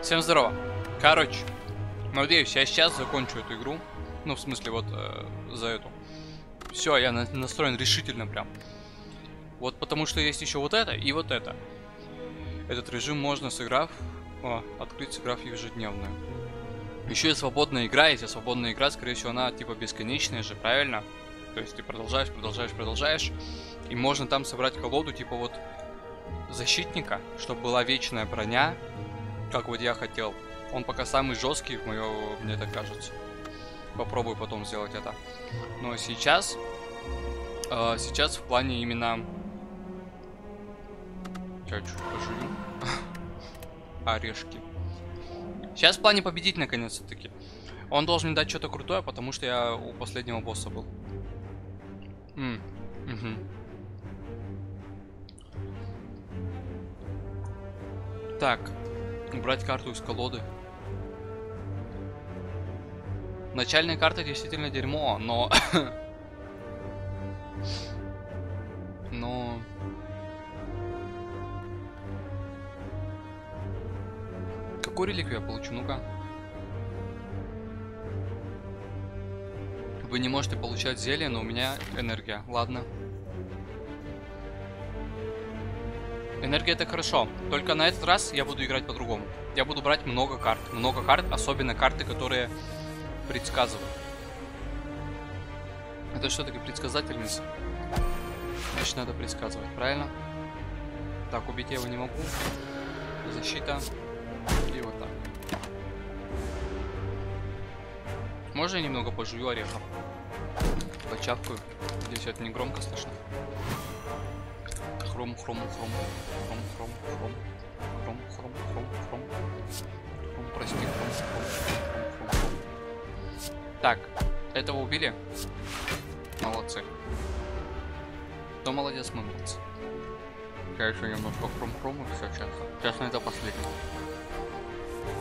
Всем здорово. Короче, надеюсь, я сейчас закончу эту игру. Ну, в смысле, вот э, за эту. Все, я на настроен решительно прям. Вот потому что есть еще вот это и вот это. Этот режим можно сыграв... О, открыть сыграв ежедневную. Еще и свободная игра, если свободная игра, скорее всего, она типа бесконечная же, правильно? То есть ты продолжаешь, продолжаешь, продолжаешь. И можно там собрать колоду, типа вот защитника, чтобы была вечная броня, как вот я хотел. Он пока самый жесткий, мое, мне так кажется. Попробую потом сделать это. Но сейчас, э, сейчас в плане именно... Сейчас чуть пожую. Орешки. Сейчас в плане победить наконец-таки. Он должен мне дать что-то крутое, потому что я у последнего босса был. М. Так, убрать карту из колоды. Начальная карта действительно дерьмо, но... но... Какую реликвию я получу? Ну-ка. Вы не можете получать зелье, но у меня энергия. Ладно. Энергия это хорошо. Только на этот раз я буду играть по-другому. Я буду брать много карт. Много карт, особенно карты, которые предсказывают. Это что такое предсказательница? Значит, надо предсказывать, правильно? Так, убить я его не могу. Защита. И вот так. Можно я немного пожую орехов? Почапкаю. Здесь это не громко слышно хром, хром, хром, хром, хром, хром, хром, хром, хром, хром, хром, прости, хром, хром, хром, хром. Так, этого убили? Молодцы. Кто молодец, мы молодцы. Я еще немножко хром-хром и все, сейчас. Сейчас на это последний.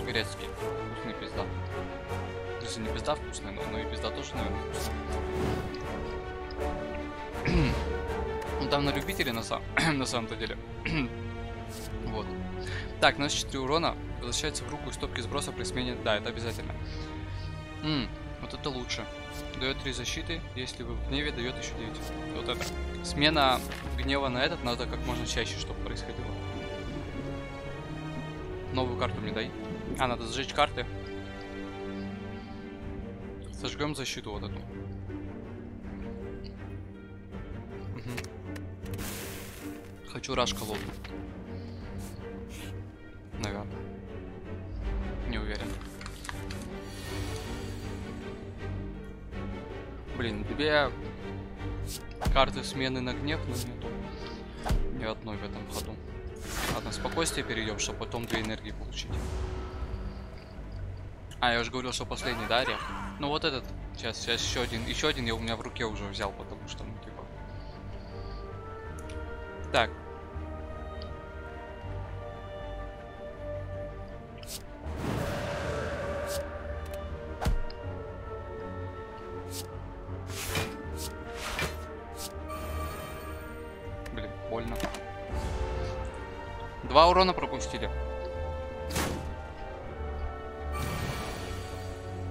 Грецкий. Вкусный пизда. Если не пизда вкусный, но, но и пизда тоже, наверное, вкусный. Ну там на любителя на, сам... на самом-то деле. вот. Так, наносит 4 урона. Возвращается в руку и стопки сброса при смене. Да, это обязательно. Ммм, вот это лучше. Дает 3 защиты, если вы в гневе, дает еще 9. Вот это. Смена гнева на этот надо как можно чаще, чтобы происходило. Новую карту мне дай. А, надо сжечь карты. Сожгем защиту вот эту. Хочу раш колоду. Наверное. Не уверен. Блин, две карты смены на гнев, но нету ни одной в этом ходу. Ладно, спокойствие перейдем, чтобы потом две энергии получить. А, я уже говорил, что последний, да, орех? Ну вот этот. Сейчас, сейчас еще один. Еще один я у меня в руке уже взял, потому что, ну, типа. Так, Два урона пропустили.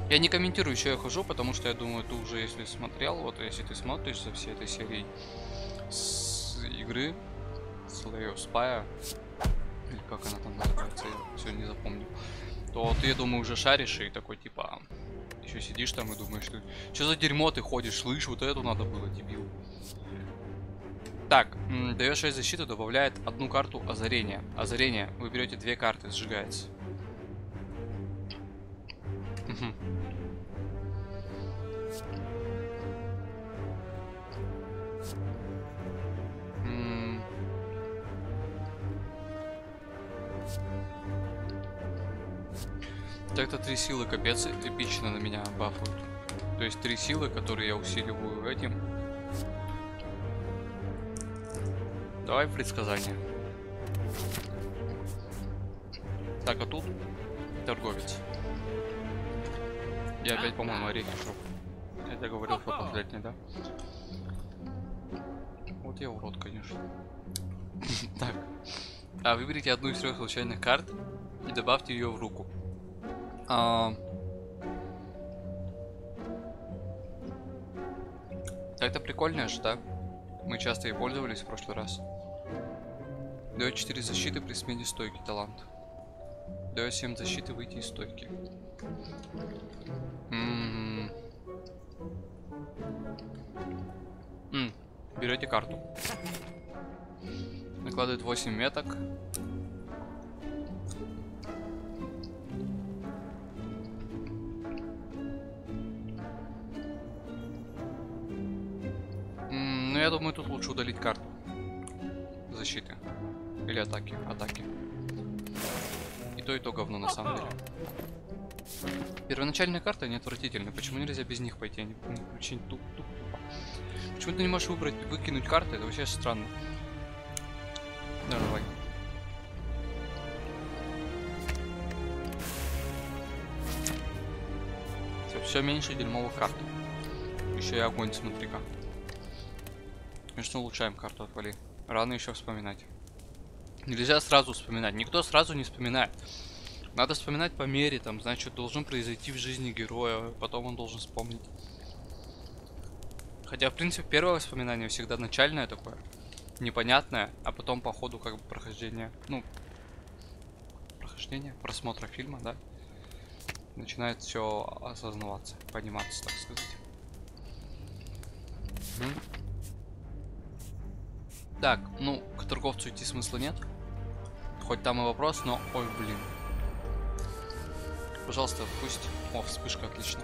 Я не комментирую, еще я хожу, потому что я думаю, ты уже, если смотрел, вот если ты смотришь за всей этой серией с игры Slay of Spire, или как она там называется, я все не запомню, то ты, я думаю, уже шаришь и такой, типа, еще сидишь там и думаешь, что, что за дерьмо ты ходишь, слышь, вот эту надо было, дебил. Так, дает 6 защиты, добавляет одну карту озарения. Озарение. Вы берете две карты, сжигается. Так-то три силы капец эпично на меня бафают. То есть три силы, которые я усиливаю этим, Давай предсказание. Так, а тут торговец. Я опять, по-моему, орехи шел. Тебе говорил, что последний, да? Вот я урод, конечно. Так. А выберите одну из трех случайных карт и добавьте ее в руку. А... Это прикольная же, да? Мы часто ей пользовались в прошлый раз. Дает 4 защиты при смене стойки талант. Дает 7 защиты выйти из стойки. М-м-м. М, Берете карту. Накладывает 8 меток. Ну, я думаю, тут лучше удалить карту. Защиты. Или атаки. Атаки. И то, и то говно на самом деле. Первоначальные карты, они отвратительны. Почему нельзя без них пойти? Они очень туп, туп, тупо. Почему ты не можешь выбрать, выкинуть карты? Это вообще странно. Да, давай. Все меньше дерьмовых карт. Еще и огонь, смотри-ка. Конечно, улучшаем карту, отвали. Рано еще вспоминать. Нельзя сразу вспоминать. Никто сразу не вспоминает. Надо вспоминать по мере, там, значит, должен произойти в жизни героя, потом он должен вспомнить. Хотя, в принципе, первое воспоминание всегда начальное такое, непонятное, а потом по ходу как бы прохождения, ну, прохождения, просмотра фильма, да, начинает все осознаваться, пониматься, так сказать. Так, ну, к торговцу идти смысла нет. Хоть там и вопрос, но... Ой, блин. Пожалуйста, пусть... О, вспышка, отлично.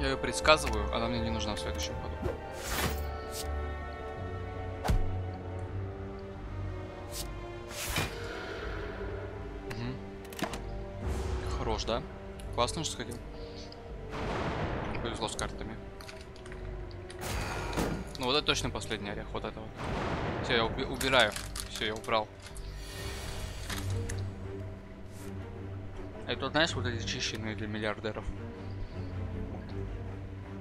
Я ее предсказываю, она мне не нужна в следующем году. Классно же сходил. Повезло с картами. Ну вот это точно последний орех, вот это вот. Все, я уби- убираю. Все, я убрал. Это, знаешь, вот эти чищенные для миллиардеров.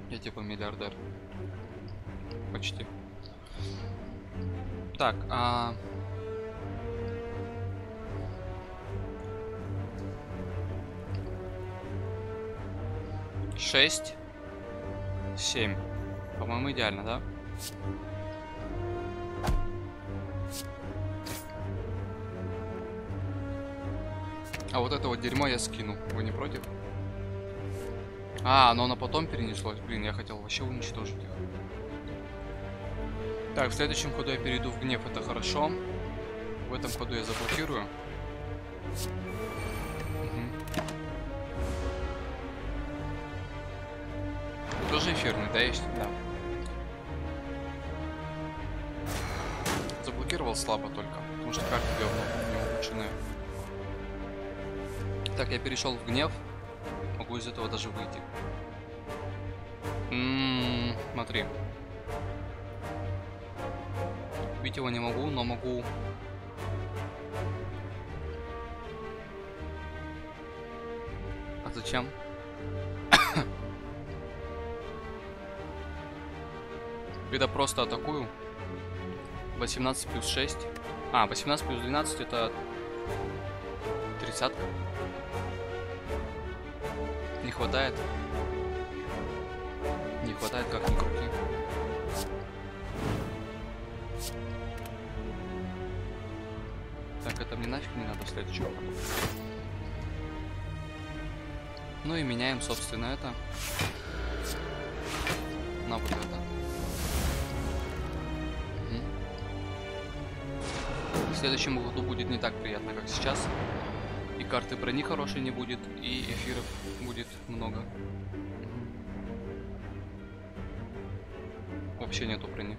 Я типа миллиардер. Почти. Так, а... Шесть. Семь. По-моему, идеально, да? А вот это вот дерьмо я скину. Вы не против? А, оно на потом перенеслось. Блин, я хотел вообще уничтожить их. Так, в следующем ходу я перейду в гнев, это хорошо. В этом ходу я заблокирую. Эфирный, да, есть? Да. Заблокировал слабо только, потому что карты говно не улучшены. Так, я перешел в гнев. Могу из этого даже выйти. М, смотри. Убить его не могу, но могу... А зачем? Когда просто атакую. 18 плюс 6. А, 18 плюс 12 это... Тридцатка. Не хватает. Не хватает, как ни крути. Так, это мне нафиг не надо в следующем. Ну и меняем, собственно, это на вот это. Следующем году будет не так приятно, как сейчас. И карты брони хорошей не будет, и эфиров будет много. Вообще нету брони.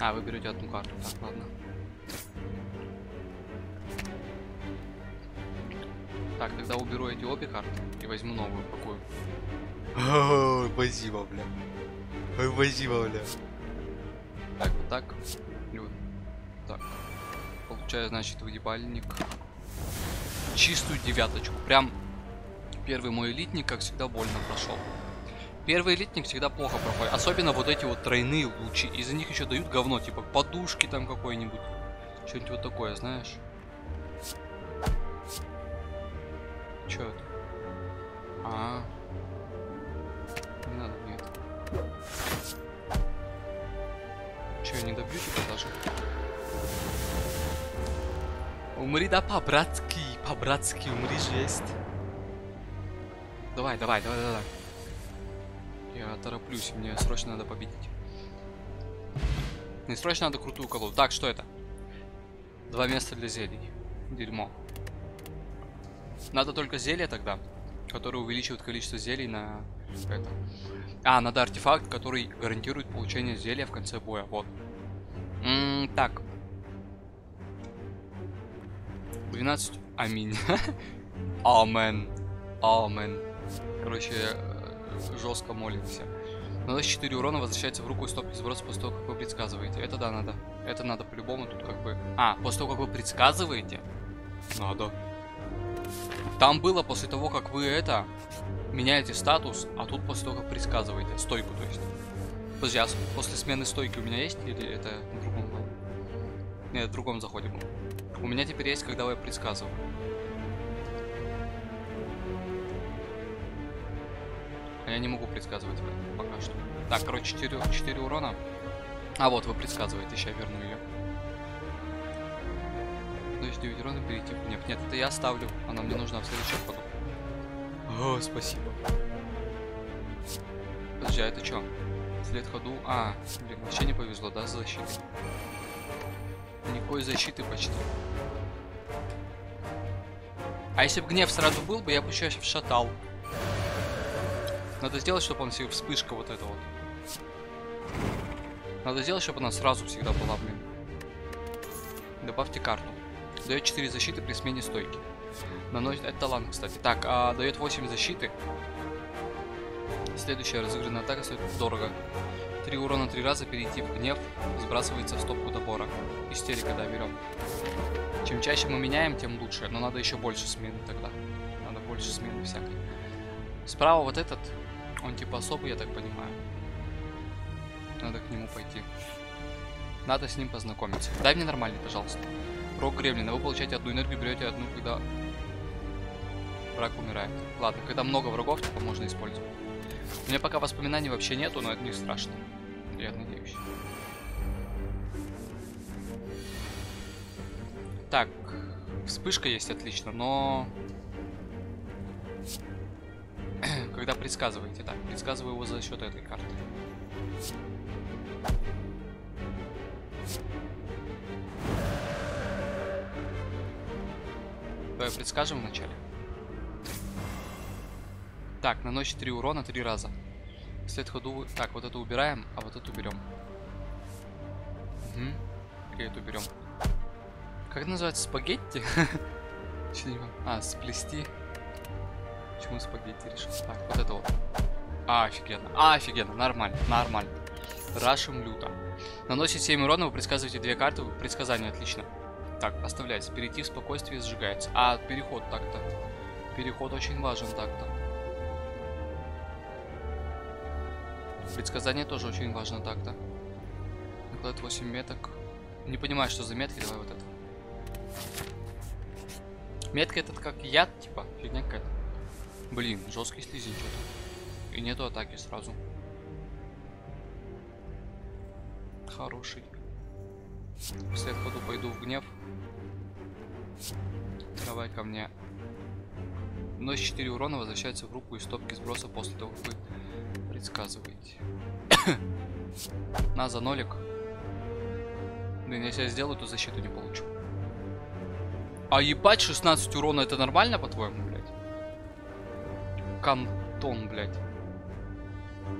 А, вы берете одну карту. Так, ладно. Так, тогда уберу эти обе карты и возьму новую. Какую? Спасибо, бля. Спасибо, бля. Так, вот так. Получаю, значит, выебальник. Чистую девяточку. Прям первый мой элитник, как всегда, больно прошел. Первый элитник всегда плохо проходит. Особенно вот эти вот тройные лучи. Из-за них еще дают говно, типа подушки там какой-нибудь. Что-нибудь вот такое, знаешь. Че это? А, -а, -а. Не надо мне это. Че, я не добью тебя даже? Умри, да, по-братски. По-братски умри, жесть. Давай, давай, давай, давай. Я тороплюсь, мне срочно надо победить. Мне срочно надо крутую колоду. Так, что это? Два места для зелий. Дерьмо. Надо только зелье тогда, которое увеличивает количество зелий на это. А, надо артефакт, который гарантирует получение зелья в конце боя. Вот. М -м так. 12. Аминь. Амен. Амен. Короче, жестко молимся. Наносит 4 урона, возвращается в руку и стопки сброса после того, как вы предсказываете. Это да, надо. Это надо по-любому тут как бы... А, после того, как вы предсказываете? Надо. Там было после того, как вы это... Меняете статус, а тут после того, как предсказываете. Стойку, то есть. Подожди, а после смены стойки у меня есть? Или это в другом? Нет, в другом заходе был. У меня теперь есть, когда я предсказываю. Я не могу предсказывать пока что. Так, короче, 4, 4 урона. А вот, вы предсказываете, сейчас верну ее. То есть 9 урона перейти гнев. Нет, это я оставлю. Она мне нужна в следующем ходу. О, спасибо. Подожди, а это что? След ходу. А, блин, вообще не повезло, да, с защитой? Никакой защиты почти. А если бы гнев сразу был бы, я бы еще вшатал. Надо сделать, чтобы он себе вспышка вот эта вот. Надо сделать, чтобы она сразу всегда была, блин. Добавьте карту. Дает 4 защиты при смене стойки. Наносит... Это талант, кстати. Так, а дает 8 защиты. Следующая разыгранная атака стоит дорого. 3 урона 3 раза, перейти в гнев, сбрасывается в стопку добора. Истерика, да, берем. Чем чаще мы меняем, тем лучше. Но надо еще больше смены тогда. Надо больше смены всякой. Справа вот этот он типа особый, я так понимаю. Надо к нему пойти. Надо с ним познакомиться. Дай мне нормальный, пожалуйста. Рок Гремлина. Вы получаете одну энергию, берете одну, когда враг умирает. Ладно, когда много врагов, типа можно использовать. У меня пока воспоминаний вообще нету, но это не страшно. Я надеюсь. Так, вспышка есть, отлично, но когда предсказываете. Так, предсказываю его за счет этой карты. Давай предскажем вначале. Так, наносит 3 урона 3 раза. След ходу... Так, вот это убираем, а вот это уберем. Угу. И эту уберем. Как называется? Спагетти? А, сплести. Почему спагетти решил? Так, вот это вот. А, офигенно. А, офигенно. Нормально, нормально. Рашим люто. Наносит 7 урона, вы предсказываете две карты. Предсказание отлично. Так, оставляется. Перейти в спокойствие сжигается. А, переход так-то. Переход очень важен так-то. Предсказание тоже очень важно так-то. Накладывает 8 меток. Не понимаю, что за метки. Давай вот это. Метка этот как яд, типа, фигня какая-то. Блин, жесткий слизень что-то. И нету атаки сразу. Хороший. Вслед ходу пойду в гнев. Давай ко мне. Носит 4 урона, возвращается в руку из стопки сброса после того, как вы предсказываете. На, за нолик. Блин, если я сделаю, то защиту не получу. А ебать, 16 урона это нормально, по-твоему? Кантон, блядь.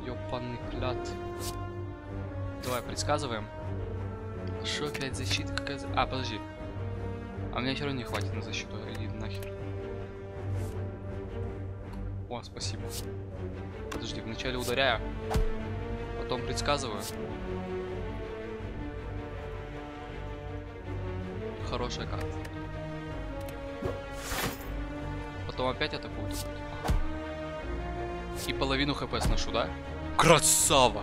Ёпаный клят. Давай, предсказываем. Что опять защита какая -то... А, подожди. А мне все равно не хватит на защиту. Иди нахер. О, спасибо. Подожди, вначале ударяю. Потом предсказываю. хорошая карта. Потом опять атакуют. И половину хп сношу, да? Красава!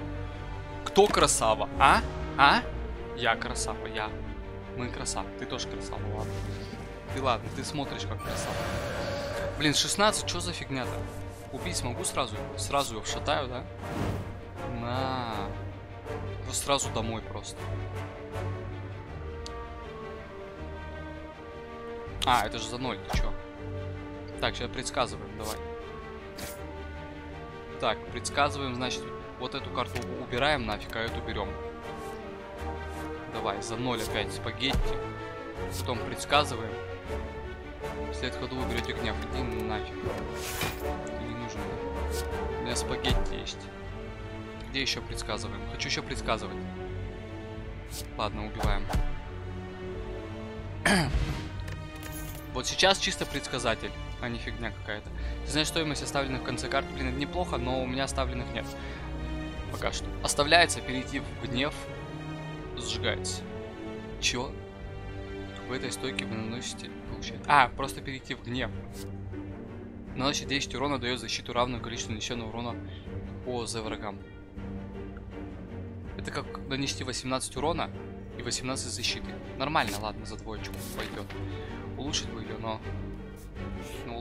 Кто красава? А? А? Я красава, я. Мы красава. Ты тоже красава, ладно. Ты ладно, ты смотришь как красава. Блин, 16, что за фигня-то? Убить смогу сразу? Сразу его вшатаю, да? На. Вот сразу домой просто. А, это же за ноль, ты чё? Так, сейчас предсказываем, давай. Так, предсказываем, значит, вот эту карту убираем нафиг, а эту берем. Давай, за ноль опять спагетти. Потом предсказываем. След ходу вы берете гнев. Иди нафиг. Ты не нужен. У меня спагетти есть. Где еще предсказываем? Хочу еще предсказывать. Ладно, убиваем. вот сейчас чисто предсказатель, а не фигня какая-то. Ты знаешь, стоимость оставленных в конце карты, блин, это неплохо, но у меня оставленных нет. Пока что. Оставляется перейти в гнев. Сжигается. Чё? В этой стойке вы наносите... Получает. А, просто перейти в гнев. Наносит 10 урона, дает защиту равную количеству нанесенного урона по за врагам. Это как нанести 18 урона и 18 защиты. Нормально, ладно, за двоечку пойдет. Улучшить бы ее, но...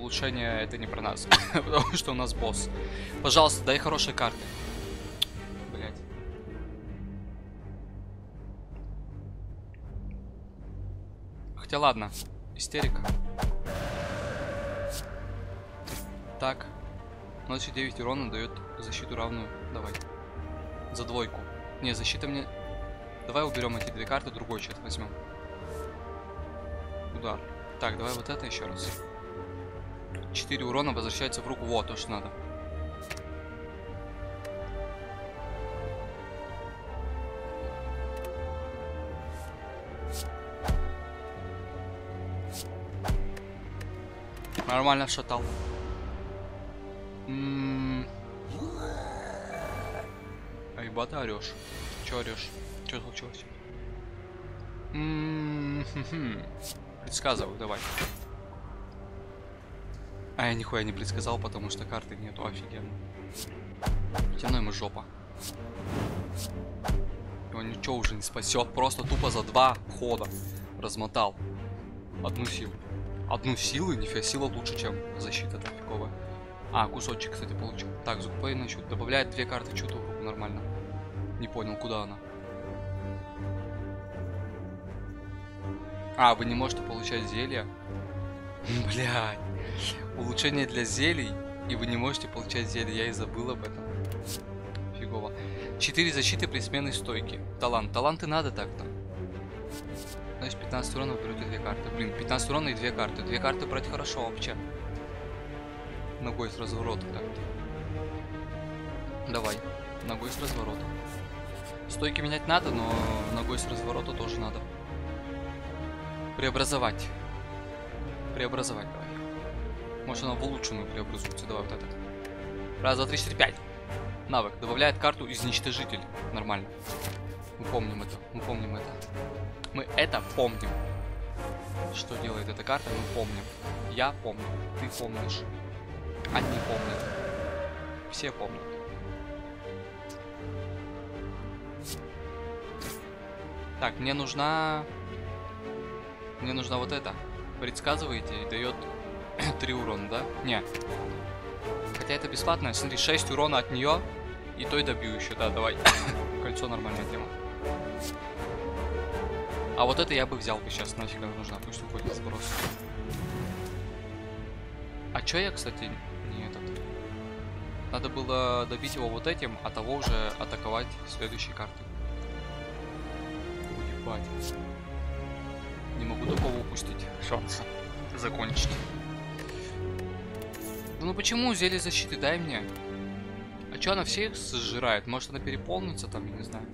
Улучшение это не про нас. Потому что у нас босс. Пожалуйста, дай хорошие карты. Блять. Хотя ладно. Истерика. Так. Ночью 9 урона дает защиту равную. Давай. За двойку. Не, защита мне... Давай уберем эти две карты, другой чат возьмем. Удар. Так, давай вот это еще раз. 4 урона возвращается в руку. Вот, то, что надо. Нормально шатал. М-м-м. Айба ты орешь. Че орешь? Че случилось? М-м-м. Предсказываю, давай. А я нихуя не предсказал, потому что карты нету, офигенно. Тяну ему жопа. Его ничего уже не спасет, просто тупо за два хода размотал. Одну силу. Одну силу, нифига сила лучше, чем защита трафиковая. А, кусочек, кстати, получил. Так, Зукпейн счет. Добавляет две карты в руку, нормально. Не понял, куда она. А, вы не можете получать зелья? Блядь. Улучшение для зелий, и вы не можете получать зелья. Я и забыл об этом. Фигово. 4 защиты при сменной стойке. Талант. Таланты надо так-то. Значит, 15 урона вы берете две карты. Блин, 15 урона и две карты. Две карты брать хорошо вообще. Ногой с разворота так-то. Давай. Ногой с разворота. Стойки менять надо, но ногой с разворота тоже надо. Преобразовать. Преобразовать давай. Может она в улучшенную преобразуется. Давай вот этот. Раз, два, три, четыре, пять. Навык. Добавляет карту изничтожитель. Нормально. Мы помним это. Мы помним это. Мы это помним. Что делает эта карта, мы помним. Я помню. Ты помнишь. Они помнят. Все помнят. Так, мне нужна... Мне нужна вот это. Предсказываете и дает 3 урона, да? Не. Хотя это бесплатное. Смотри, 6 урона от нее. И той добью еще, да, давай. Кольцо нормальная тема. А вот это я бы взял бы сейчас, нафиг она нужна, пусть уходит сброс. А чё я, кстати, не этот... Надо было добить его вот этим, а того уже атаковать следующей картой. Уебать. Не могу такого упустить шанса закончить. Да ну почему зелье защиты дай мне? А что она всех сжирает? Может она переполнится там, я не знаю.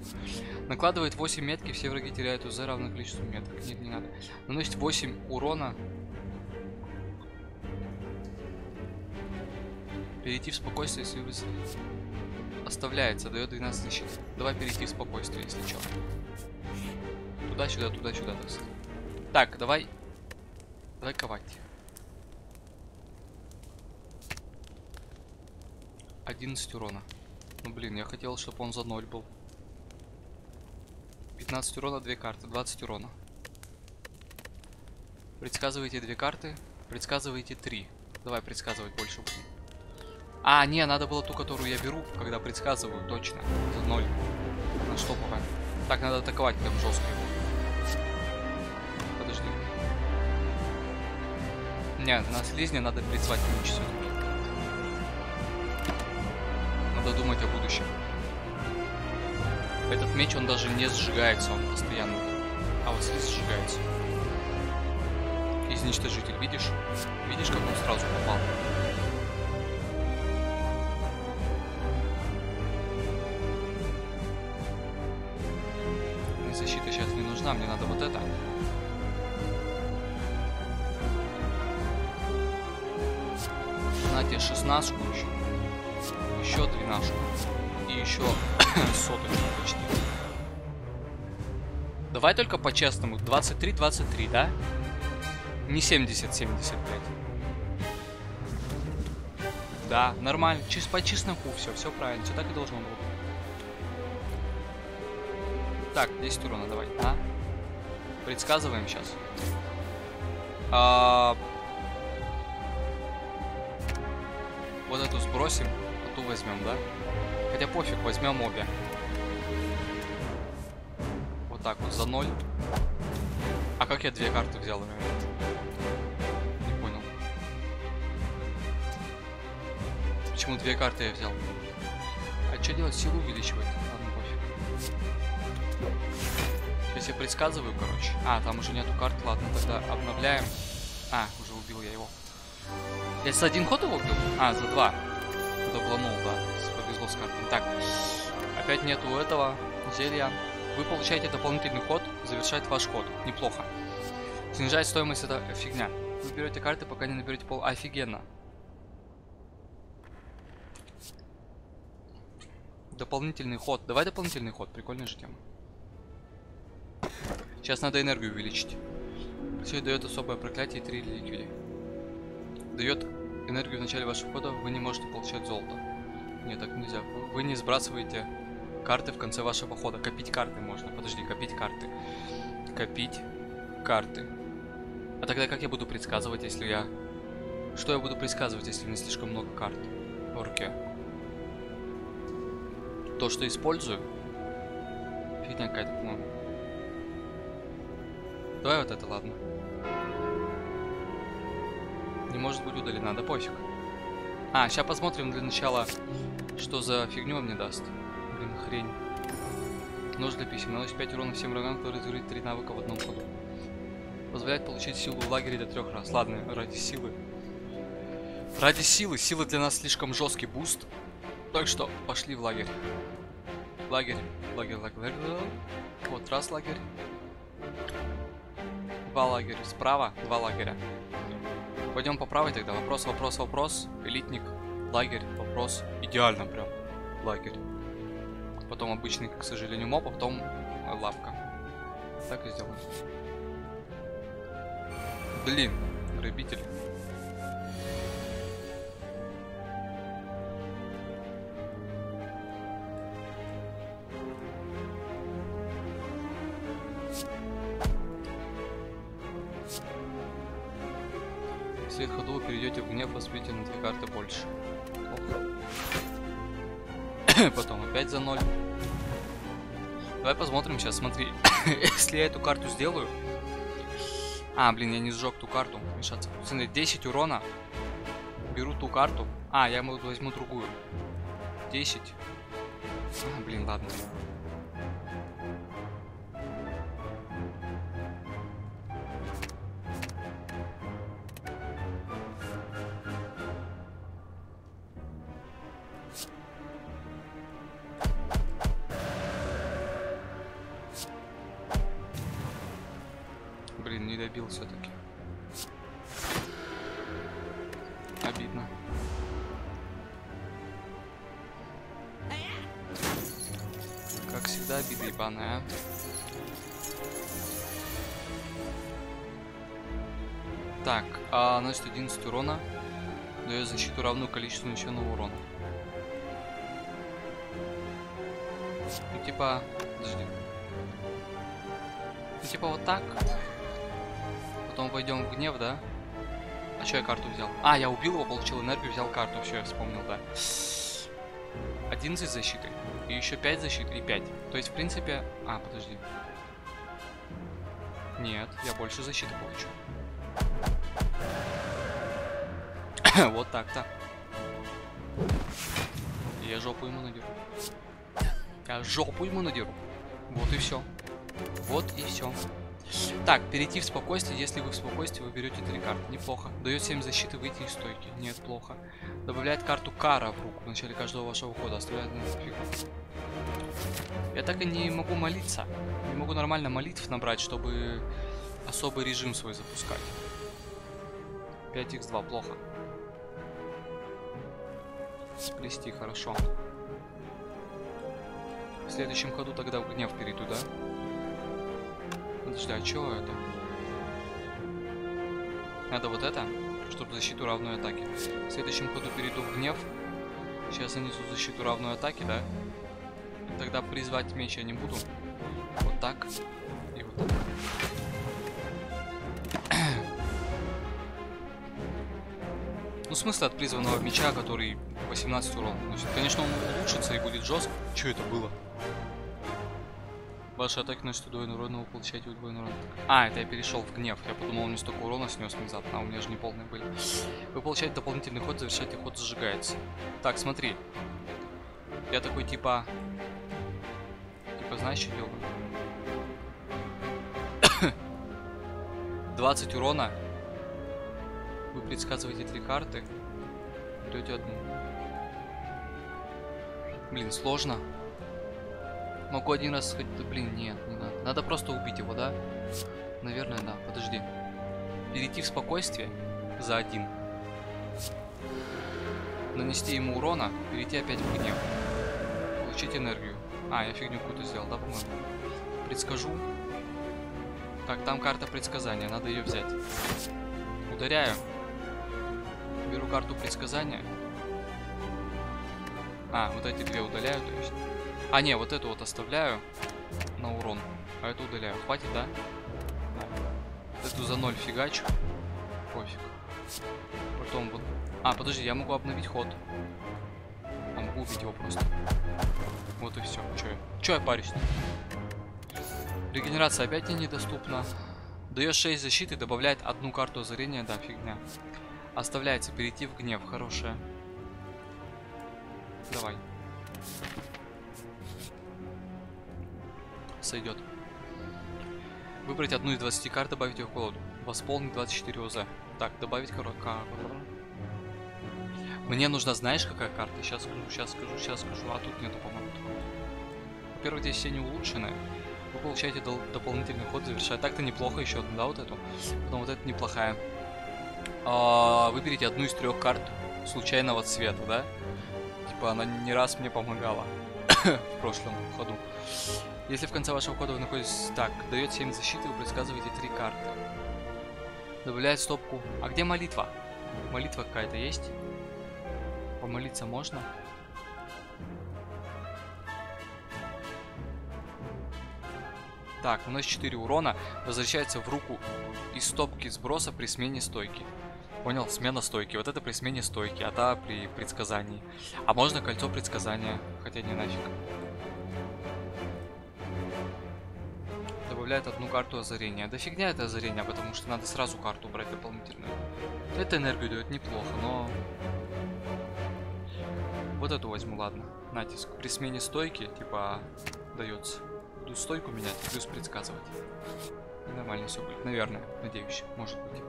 Накладывает 8 метки, все враги теряют УЗ равное количеству меток. Нет, не надо. Наносит 8 урона. Перейти в спокойствие, если вы... Оставляется, дает 12 защит. Давай перейти в спокойствие, если что. Туда-сюда, туда-сюда, так сказать. Так, давай. Давай ковать. Одиннадцать урона. Ну блин, я хотел, чтобы он за ноль был. 15 урона, две карты, 20 урона. Предсказывайте две карты, предсказывайте три. Давай предсказывать больше будем. А, не, надо было ту, которую я беру, когда предсказываю, точно. За ноль. На что пока? Так, надо атаковать прям жестко его. Подожди. Не, на слизне надо призвать меч все-таки. Надо думать о будущем. Этот меч, он даже не сжигается, он постоянно. А вот слиз сжигается. Изничтожитель, видишь? Видишь, как он сразу попал? Мне защита сейчас не нужна, мне надо вот это. На тебе шестнадцатку еще. Еще двенашку. И еще соточку почти. Давай только по-честному. 23-23, да? Не 70-75. Да, нормально. Чис по чесноку все, все правильно. Все так и должно было. Так, 10 урона давай. А? Предсказываем сейчас. А... Вот эту сбросим, возьмем, да? Хотя пофиг, возьмем обе. Вот так вот, за ноль. А как я две карты взял? Не понял. Почему две карты я взял? А что делать? Силу увеличивать? Ладно, пофиг. Сейчас я предсказываю, короче. А, там уже нету карт. Ладно, тогда обновляем. А, уже убил я его. Я за один ход его убил? А, за два. Добланул, да. Повезло с картой. Так, опять нету этого зелья. Вы получаете дополнительный ход, завершает ваш ход. Неплохо. Снижает стоимость это фигня. Вы берете карты, пока не наберете пол. Офигенно. Дополнительный ход. Давай дополнительный ход. Прикольная же тема. Сейчас надо энергию увеличить. Все дает особое проклятие и три реликвии. Дает энергию в начале вашего хода, вы не можете получать золото. Нет, так нельзя. Вы не сбрасываете карты в конце вашего хода. Копить карты можно. Подожди, копить карты. Копить карты. А тогда как я буду предсказывать, если я... Что я буду предсказывать, если у меня слишком много карт в руке? То, что использую? Фигня какая-то, по-моему. Давай вот это, ладно. Не может быть удалена, да пофиг. А, сейчас посмотрим для начала, что за фигню он мне даст. Блин, хрень. Нож для писем. Наносит 5 урона всем врагам, которые разыгрывает 3 навыка в одном ходу. Позволяет получить силу в лагере до трех раз. Ладно, ради силы. Ради силы. Сила для нас слишком жесткий буст. Так что пошли в. Лагерь. Лагерь, лагерь, лагерь. Вот раз лагерь. Два лагеря. Справа два лагеря. Пойдем по правой тогда. Вопрос, вопрос, вопрос. Элитник. Лагерь. Вопрос. Идеально прям. Лагерь. Потом обычный, к сожалению, моб, а потом лавка. Так и сделаем. Блин, грабитель. Перейдете в гнев, посмотрите на две карты больше. Потом опять за ноль. Давай посмотрим сейчас, смотри. Если я эту карту сделаю... А, блин, я не сжег ту карту. Мешаться. Смотри, 10 урона. Беру ту карту. А, я возьму другую. 10. А, блин, ладно. Добил все-таки. Обидно. Как всегда, обида ебаная. Так, а наносит 11 урона. Дает защиту равную количеству нанесенного урона. Ну типа... Подожди. Ну типа вот так. Потом войдем в гнев, да? А что я карту взял? А, я убил его, получил энергию, взял карту. Все, я вспомнил, да. 11 защиты. И еще 5 защит и 5. То есть, в принципе... А, подожди. Нет, я больше защиты получу. вот так-то. Я жопу ему надеру. Я жопу ему надеру. Вот и все. Вот и все. Так, перейти в спокойствие. Если вы в спокойствии, вы берете три карты. Неплохо. Дает 7 защиты выйти из стойки. Нет, плохо. Добавляет карту Кара в руку в начале каждого вашего хода. Оставляет на фигу. Я так и не могу молиться. Не могу нормально молитв набрать, чтобы особый режим свой запускать. 5х2, плохо. Сплести, хорошо. В следующем ходу тогда в гнев перейду, да? Подожди, а чё это? Надо вот это, чтобы защиту равную атаке. В следующем ходу перейду в гнев. Сейчас нанесу защиту равную атаке, да? Тогда призвать меч я не буду. Вот так. И вот так. ну, смысл от призванного меча, который 18 урон. Значит, конечно, он улучшится и будет жестко. Что это было? Ваши атаки наносят удвоенный урон, но вы получаете удвоенный урон. А, это я перешел в гнев. Я подумал, он не столько урона снес внезапно, а у меня же не полные были. Вы получаете дополнительный ход, завершаете ход зажигается. Так, смотри. Я такой типа... Типа, знаешь, что делаю? 20 урона. Вы предсказываете три карты. Даете одну. Блин, сложно. Могу один раз. Да, блин, нет, не надо. Надо просто убить его, да? Наверное, да. Подожди. Перейти в спокойствие за один. Нанести ему урона, перейти опять в гнев. Получить энергию. А, я фигню какую-то сделал, да, по-моему? Предскажу. Так, там карта предсказания, надо ее взять. Ударяю. Беру карту предсказания. А, вот эти две удаляю, то есть. А, не, вот эту вот оставляю на урон. А эту удаляю. Хватит, да? Да. Эту за ноль фигачу. Пофиг. Потом вот... А, подожди, я могу обновить ход. А могу убить его просто. Вот и все. Че я? Че я парюсь? Регенерация опять не недоступна. Дает 6 защиты, добавляет одну карту озарения. Да, фигня. Оставляется перейти в гнев. Хорошая. Давай. Сойдет. Выбрать одну из 20 карт, добавить ее в колоду. Восполнить 24 ОЗ. Так, добавить корока. Мне нужна, знаешь, какая карта? Сейчас скажу, сейчас скажу, сейчас скажу. А тут нету, по-моему, Во-первых, здесь все не улучшенные. Вы получаете дол дополнительный ход, завершая. Так-то неплохо еще одну, да, вот эту. Потом вот эта неплохая. А, выберите одну из трех карт случайного цвета, да? Типа она не раз мне помогала в прошлом ходу. Если в конце вашего хода вы находитесь так, дает 7 защиты, вы предсказываете 3 карты. Добавляет стопку. А где молитва? Молитва какая-то есть? Помолиться можно? Так, наносит 4 урона, возвращается в руку из стопки сброса при смене стойки. Понял, смена стойки. Вот это при смене стойки, а та при предсказании. А можно кольцо предсказания, хотя не нафиг. Добавляет одну карту озарения. Да фигня это озарение, потому что надо сразу карту брать дополнительную. Это энергию дает неплохо, но... Вот эту возьму, ладно. Натиск. При смене стойки, типа, дается. Буду стойку менять, плюс предсказывать. И нормально все будет. Наверное, надеюсь. Может быть.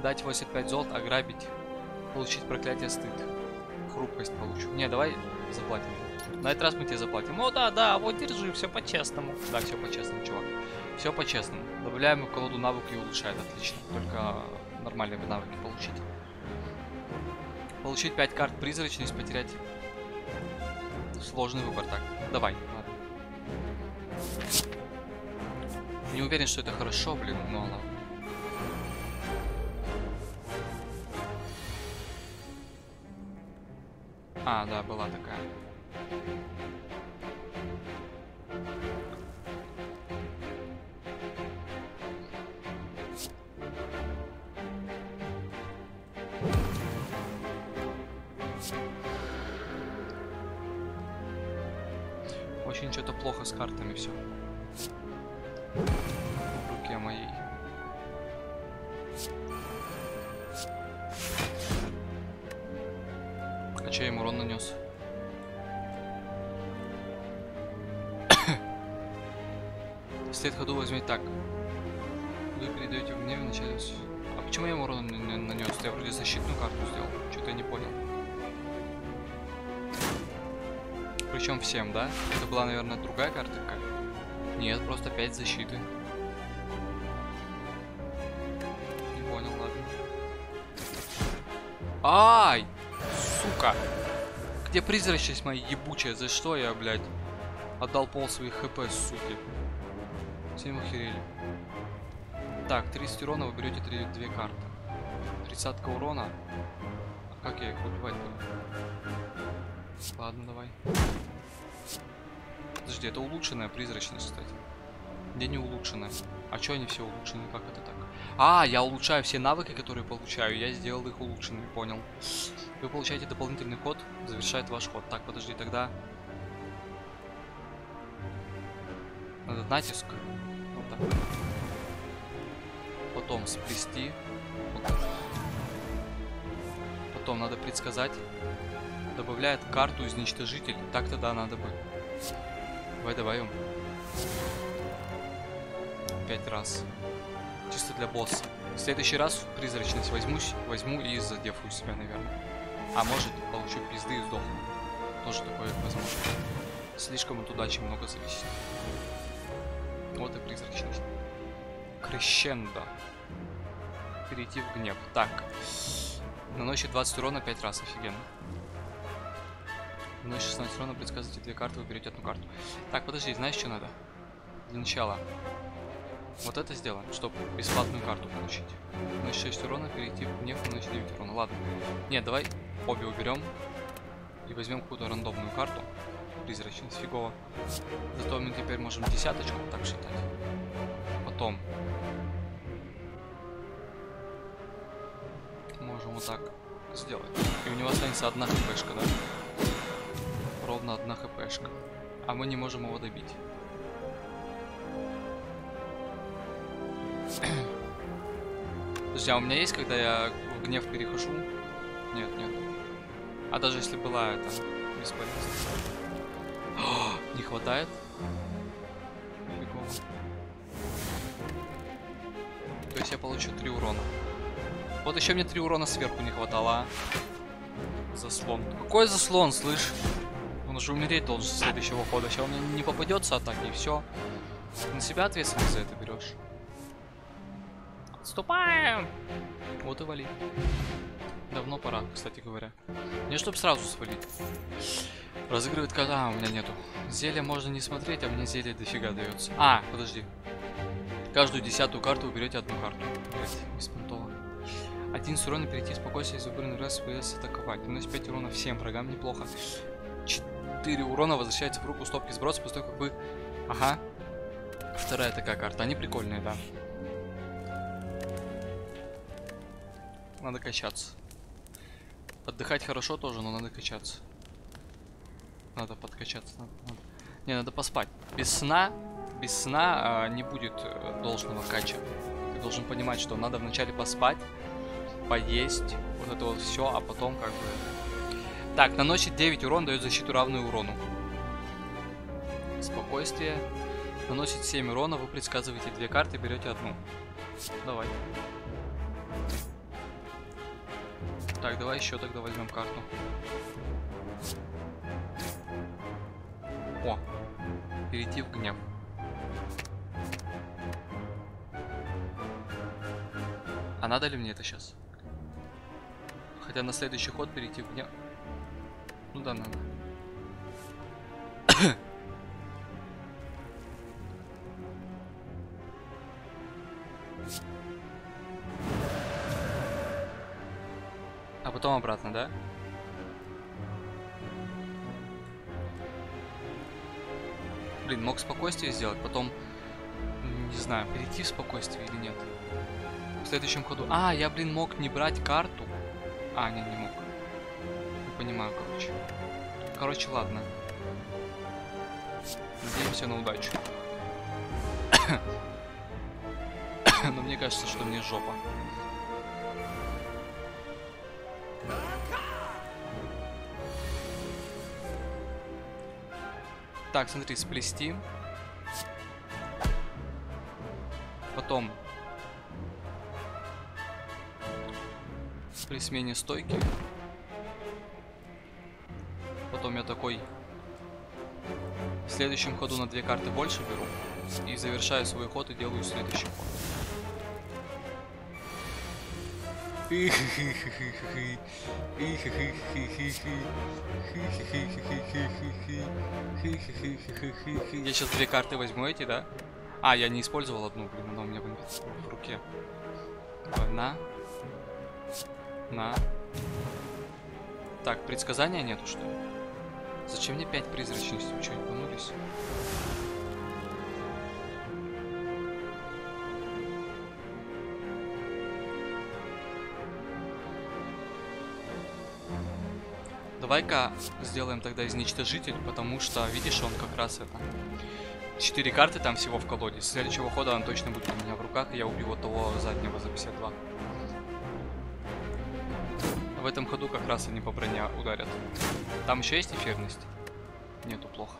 Дать 85 золот, ограбить. Получить проклятие стыд. Хрупкость получу. Не, давай заплатим. На этот раз мы тебе заплатим. О, да, да, вот держи, все по-честному. Да, все по-честному, чувак. Все по-честному. Добавляем колоду навыки и улучшает, отлично. Только нормальные навыки получить. Получить 5 карт призрачность, потерять. Сложный выбор, так. Давай, ладно. Не уверен, что это хорошо, блин, но ладно. А, да, была такая. Очень что-то плохо с картами все. В руке моей. А че я ему урон нанес? След ходу возьмите так. Вы передаете в гневе в начале... с- А почему я ему урон не- не нанес? Я вроде защитную карту сделал. Что-то я не понял. Причем всем, да? Это была, наверное, другая карта какая? Нет, просто 5 защиты. Не понял, ладно. Ай! Сука! Где призрачность моя ебучая? За что я, блядь, отдал пол своих хп, суки? Всем охерели. Так, 30 урона вы берете 3, 2 карты. 30 урона. А как я их убивать буду? Ладно, давай. Подожди, это улучшенная призрачность, кстати. Где не улучшенная? А чё они все улучшены? Как это так? А, я улучшаю все навыки, которые получаю. Я сделал их улучшенными, понял. Вы получаете дополнительный ход, завершает ваш ход. Так, подожди, тогда... Надо натиск. Так. Потом сплести. Потом надо предсказать. Добавляет карту из уничтожитель. Так тогда надо бы. Давай, ум. Пять раз. Чисто для босса. В следующий раз призрачность возьмусь, возьму и задефаю себя, наверное. А может, получу пизды и сдохну. Тоже такое возможно. Слишком от удачи много зависит. И призрачность. Крещендо. Перейти в гнев. Так. Наносит 20 урона 5 раз, офигенно. Наносит 16 урона, предсказывайте две карты, вы берете одну карту. Так, подожди, знаешь, что надо? Для начала. Вот это сделаем, чтобы бесплатную карту получить. Наносит 6 урона, перейти в гнев, наносит 9 урона. Ладно. Нет, давай обе уберем. И возьмем какую-то рандомную карту. Призрачность, фигово. Зато мы теперь можем десяточку так считать. Потом. Можем вот так сделать. И у него останется одна хпшка, да? Ровно одна хпшка. А мы не можем его добить. Подожди, а у меня есть, когда я в гнев перехожу? Нет, нет. А даже если была это бесполезно. Не хватает? То есть я получу 3 урона. Вот еще мне 3 урона сверху не хватало, а? Заслон. Какой заслон, слышь? Он уже умереть должен со следующего хода. Сейчас меня не попадется атаки, и все. На себя ответственность за это берешь. Отступаем! Вот и вали. Давно пора, кстати говоря. Не чтоб сразу свалить. Разыгрывает кода, у меня нету. Зелья можно не смотреть, а мне зелье дофига дается. А, подожди. Каждую десятую карту вы берете одну карту. Блять, беспонтово. Один с урона перейти спокойствие из выбранный раз ВС атаковать. Наносит 5 урона всем врагам, неплохо. 4 урона возвращается в руку стопки сброса после того, как вы... Ага. Вторая такая карта. Они прикольные, да. Надо качаться. Отдыхать хорошо тоже, но надо качаться. Надо подкачаться. Надо, надо. Не, надо поспать. Без сна, без сна а, не будет э, должного кача. Ты должен понимать, что надо вначале поспать, поесть, вот это вот все, а потом как бы... Так, наносит 9 урон, дает защиту равную урону. Спокойствие. Наносит 7 урона, вы предсказываете две карты, берете одну. Давай. Так, давай еще тогда возьмем карту. О, перейти в гнев. А надо ли мне это сейчас? Хотя на следующий ход перейти в гнев. Ну да, надо. потом обратно, да? Блин, мог спокойствие сделать, потом, не знаю, перейти в спокойствие или нет. В следующем ходу... А, я, блин, мог не брать карту. А, не, не мог. Не понимаю, короче. Короче, ладно. Надеемся на удачу. Но мне кажется, что мне жопа. Так, смотри, сплести. Потом при смене стойки. Потом я такой в следующем ходу на две карты больше беру. И завершаю свой ход и делаю следующий ход. Я сейчас две карты возьму эти, да? А, я не использовал одну, блин, она у меня в руке. На. На. Так, предсказания нету, что ли? Зачем мне 5 призрачностей? Вы что, ебанулись? Давай-ка сделаем тогда изничтожитель, потому что, видишь, он как раз это... Четыре карты там всего в колоде. С следующего хода он точно будет у меня в руках, и я убью вот того заднего за 52. В этом ходу как раз они по броне ударят. Там еще есть эфирность? Нету, плохо.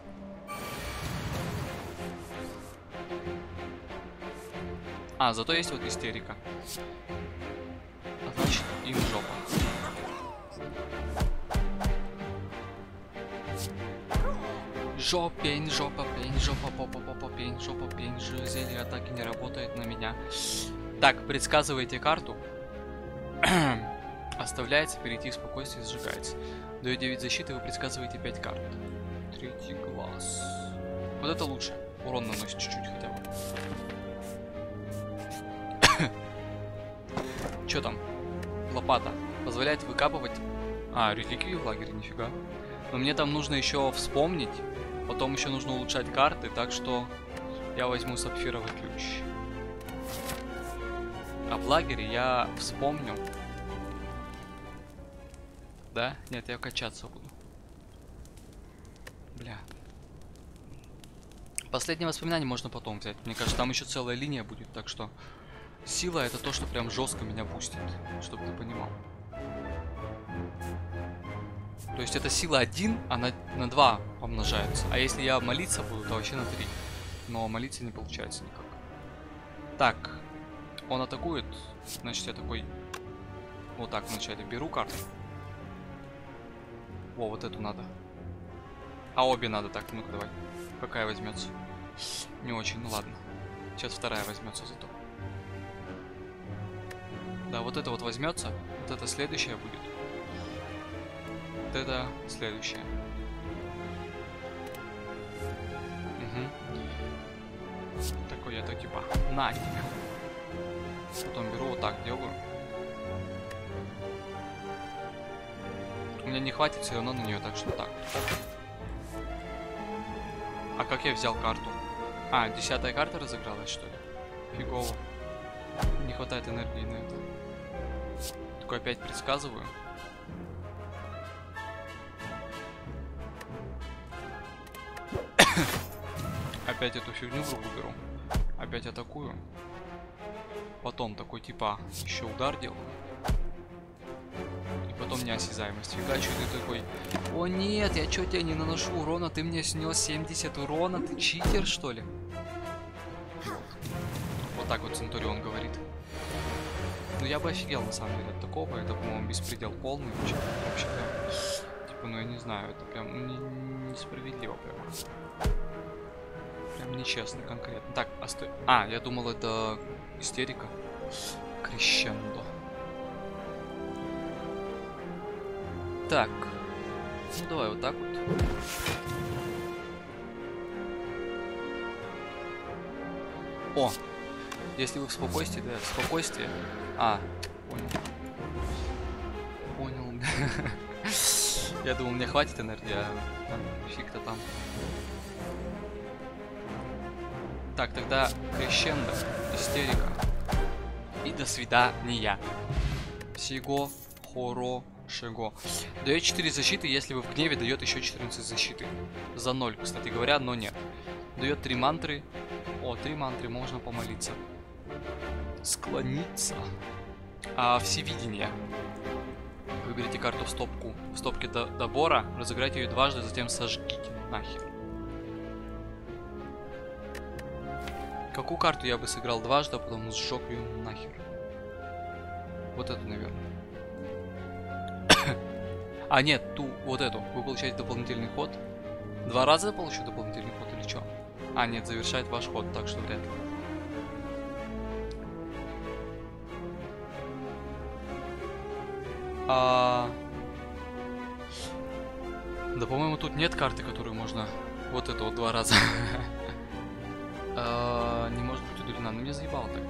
А, зато есть вот истерика. Жопень, жопа, пень, жопа, попа, попа, пень, жопа, пень, зелье атаки не работает на меня. Так, предсказывайте карту. Оставляется, перейти в спокойствие, сжигается. Даю 9 защиты, вы предсказываете 5 карт. Третий глаз. Вот это лучше. Урон наносит чуть-чуть хотя бы. Чё там? Лопата. Позволяет выкапывать... А, реликвии в лагере, нифига. Но мне там нужно еще вспомнить. Потом еще нужно улучшать карты, так что я возьму сапфировый ключ. А в лагере я вспомню, да? Нет, я качаться буду. Бля. Последнее воспоминание можно потом взять. Мне кажется, там еще целая линия будет, так что... Сила это то, что прям жестко меня бустит, чтобы ты понимал. То есть это сила 1, она на 2 помножается. А если я молиться буду, то вообще на 3. Но молиться не получается никак. Так, он атакует. Значит, я такой... Вот так вначале беру карту. Во, вот эту надо. А обе надо так. Ну-ка давай. Какая возьмется? Не очень, ну ладно. Сейчас вторая возьмется зато. Да, вот это вот возьмется. Вот это следующая будет. Это следующая. Угу. Такой это типа на тебе. Потом беру вот так делаю. У меня не хватит все равно на нее, так что так. А как я взял карту? А, десятая карта разыгралась, что ли? Фигово. Не хватает энергии на это. Такой опять предсказываю. Опять эту фигню в руку беру. Опять атакую. Потом такой типа еще удар делаю потом неосязаемость. Фигачу, ты такой, о нет, я чё тебе не наношу урона, ты мне снес 70 урона, ты читер что ли? Вот так вот Центурион говорит. Ну я бы офигел на самом деле от такого, это, по-моему, беспредел полный вообще. вообще прям, типа, ну я не знаю, это прям не, несправедливо прям. Прям нечестно конкретно. Так, а стой. А, я думал это истерика. Крещендо. Так. Ну давай вот так вот. О! Если вы в спокойствии, да, спокойствие. А, понял. Понял. Я думал, мне хватит энергии, а фиг-то там. Так, тогда крещендо, истерика. И до свидания. Всего хорошего. Дает 4 защиты, если вы в гневе, дает еще 14 защиты. За 0, кстати говоря, но нет. Дает 3 мантры. О, 3 мантры, можно помолиться. Склониться. А, всевидение. Выберите карту в стопку. В стопке до добора, разыграйте ее дважды, затем сожгите нахер. Какую карту я бы сыграл дважды, а потом сжег ее нахер? Вот эту, наверное. а, нет, ту, вот эту. Вы получаете дополнительный ход. Два раза получу дополнительный ход или что? А, нет, завершает ваш ход, так что вряд ли. А... Да, по-моему, тут нет карты, которую можно вот это вот два раза. а, не может быть удалена. Ну, меня заебало так.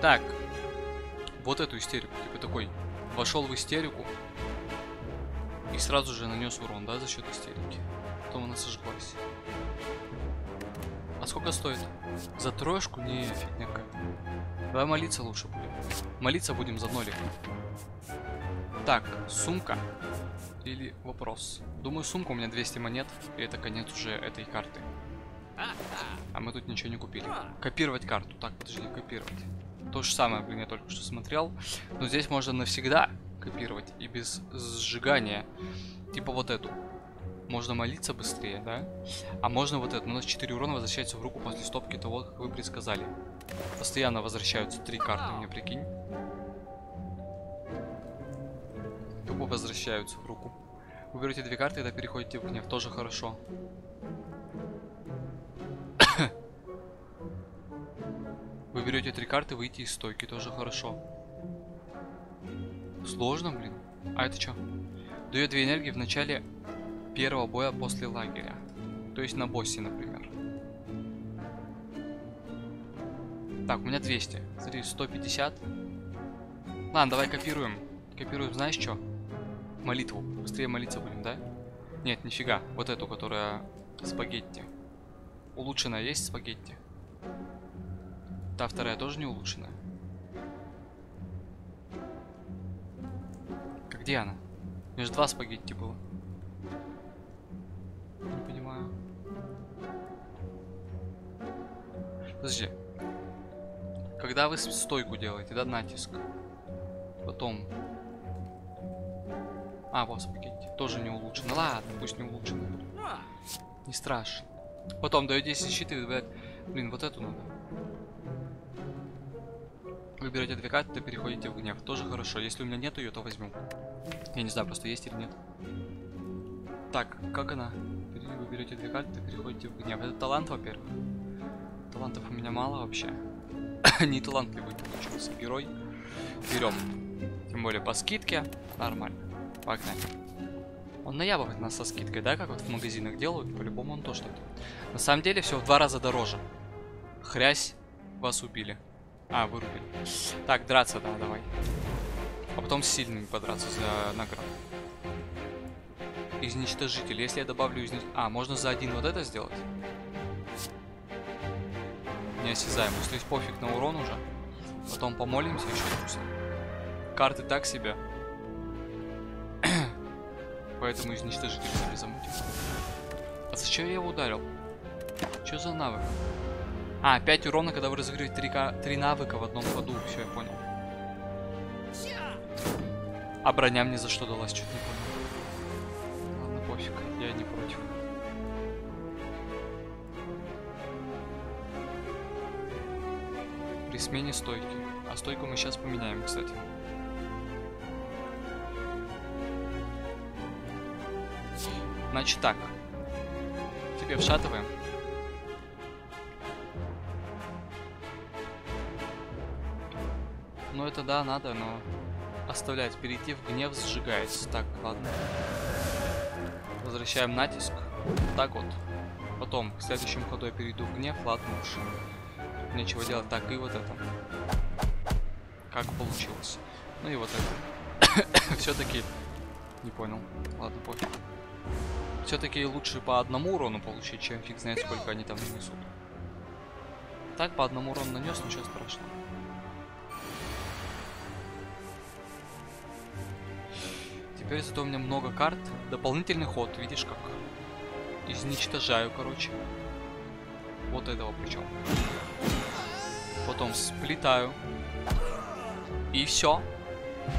Так. Вот эту истерику. Типа такой. Вошел в истерику. И сразу же нанес урон, да, за счет истерики. Потом она сожглась. А сколько стоит? За троечку? Не, фигня какая-то. Давай молиться лучше будем. Молиться будем за нолик. Так, сумка. Или вопрос. Думаю, сумка у меня 200 монет, и это конец уже этой карты. А мы тут ничего не купили. Копировать карту. Так, подожди, копировать. То же самое, блин, я только что смотрел. Но здесь можно навсегда копировать и без сжигания. Типа вот эту. Можно молиться быстрее, да? А можно вот это. У нас 4 урона возвращается в руку после стопки того, как вы предсказали. Постоянно возвращаются 3 карты, мне прикинь. Тупо возвращаются в руку. Вы берете две карты, тогда переходите в гнев. Тоже хорошо. Вы берете три карты, выйти из стойки. Тоже хорошо. Сложно, блин. А это что? Дает две энергии в начале первого боя после лагеря. То есть на боссе, например. Так, у меня 200. Смотри, 150. Ладно, давай копируем. Копируем, знаешь что? молитву. Быстрее молиться будем, да? Нет, нифига. Вот эту, которая спагетти. Улучшенная есть спагетти? Та вторая тоже не улучшенная. Где она? Между два спагетти было. Не понимаю. Подожди. Когда вы стойку делаете, да, натиск? Потом а, вот спагетти. Тоже не улучшено. Ладно, пусть не улучшено. Не страшно. Потом дает 10 защиты и. Блин, вот эту надо. Выбираете две карты, переходите в гнев. Тоже хорошо. Если у меня нет ее, то возьму. Я не знаю, просто есть или нет. Так, как она? Вы берете две карты, переходите в гнев. Это талант, во-первых. Талантов у меня мало вообще. не талантливый получился герой. Берем. Тем более по скидке. Нормально. Погнали. Он наябывает нас со скидкой, да, как вот в магазинах делают? По-любому он то что-то. На самом деле все в два раза дороже. Хрясь, вас убили. А, вырубили. Так, драться, да, давай. А потом с сильными подраться за награду. Изничтожитель. Если я добавлю изничтожитель... А, можно за один вот это сделать? Неосязаемость. То есть пофиг на урон уже. Потом помолимся еще. Карты так себе. Поэтому изничтожитель себе замутил. А зачем я его ударил? Что за навык? А, 5 урона, когда вы разыгрываете 3, 3 навыка в одном ходу. Все, я понял. А броня мне за что далась? Что-то не понял. Ладно, пофиг. Я не против. При смене стойки. А стойку мы сейчас поменяем, кстати. Значит так. Тебе вшатываем. Ну это да, надо, но оставлять. Перейти в гнев сжигается. Так, ладно. Возвращаем натиск. Так вот. Потом, к следующему ходу я перейду в гнев. Ладно уж. Нечего делать. Так, и вот это. Как получилось. Ну и вот это. Все-таки не понял. Ладно, пофиг. Все-таки лучше по одному урону получить, чем фиг знает сколько они там нанесут. так по одному урону нанес, ничего страшного. Теперь зато у меня много карт. Дополнительный ход, видишь как? Изничтожаю, короче. Вот этого причем. Потом сплетаю. И все.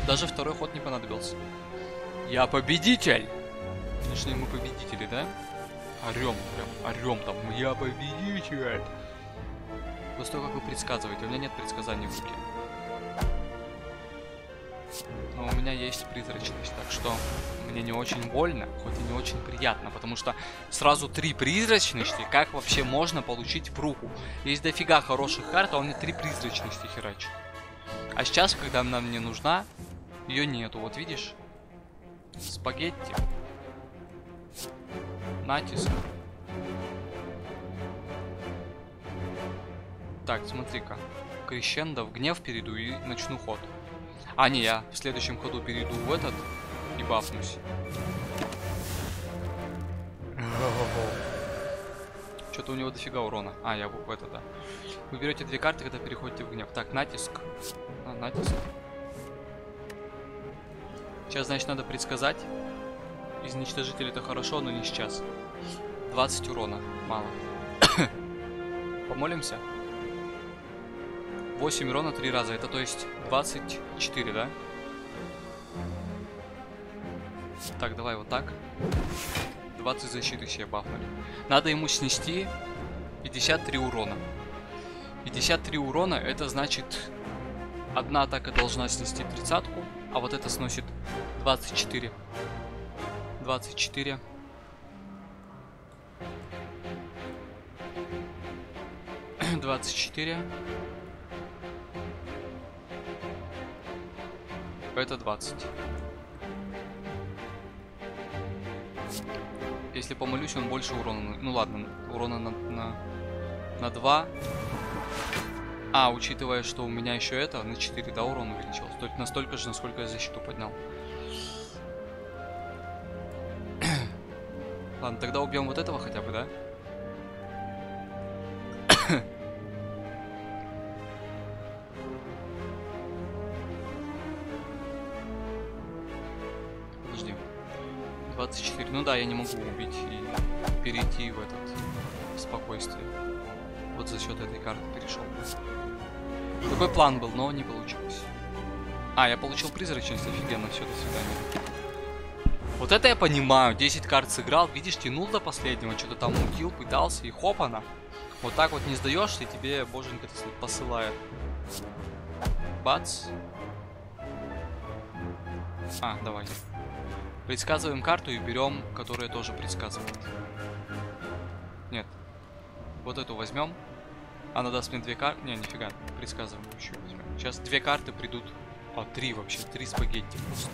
Даже второй ход не понадобился. Я победитель! Конечно, мы победители, да? Орем, прям, орем там. Я победитель! После того, как вы предсказываете. У меня нет предсказаний в руке. Но у меня есть призрачность, так что мне не очень больно, хоть и не очень приятно, потому что сразу три призрачности, как вообще можно получить в руку? Есть дофига хороших карт, а он мне три призрачности херачит. А сейчас, когда она мне нужна, ее нету, вот видишь? Спагетти. Натиск. Так, смотри-ка. Крещендо, в гнев перейду и начну ход. А, не, я в следующем ходу перейду в этот и бафнусь. Что-то у него дофига урона. А, я в это, да. Вы берете две карты, когда переходите в гнев. Так, натиск. А, натиск. Сейчас, значит, надо предсказать. Изничтожитель это хорошо, но не сейчас. 20 урона. Мало. Помолимся? 8 урона 3 раза. Это то есть 24, да? Так, давай вот так. 20 защиты себе бафнули. Надо ему снести 53 урона. 53 урона, это значит... Одна атака должна снести тридцатку, а вот это сносит 24. 24. Двадцать четыре. Это 20. Если помолюсь, он больше урона. Ну ладно, урона на, на, на 2. А, учитывая, что у меня еще это, на 4, да, урон увеличился. Только настолько же, насколько я защиту поднял. Ладно, тогда убьем вот этого хотя бы, да? Ну да, я не могу убить и перейти в этот в спокойствие. Вот за счет этой карты перешел. Такой план был, но не получилось. А, я получил призрачность, офигенно, все, до свидания. Вот это я понимаю, 10 карт сыграл, видишь, тянул до последнего, что-то там мутил, пытался, и хоп она. Вот так вот не сдаешься, и тебе боженька посылает. Бац. А, давай. Предсказываем карту и берем, которая тоже предсказывает. Нет. Вот эту возьмем. Она даст мне две карты. Не, нифига. Предсказываем еще возьмем. Сейчас две карты придут. А, три вообще. Три спагетти просто.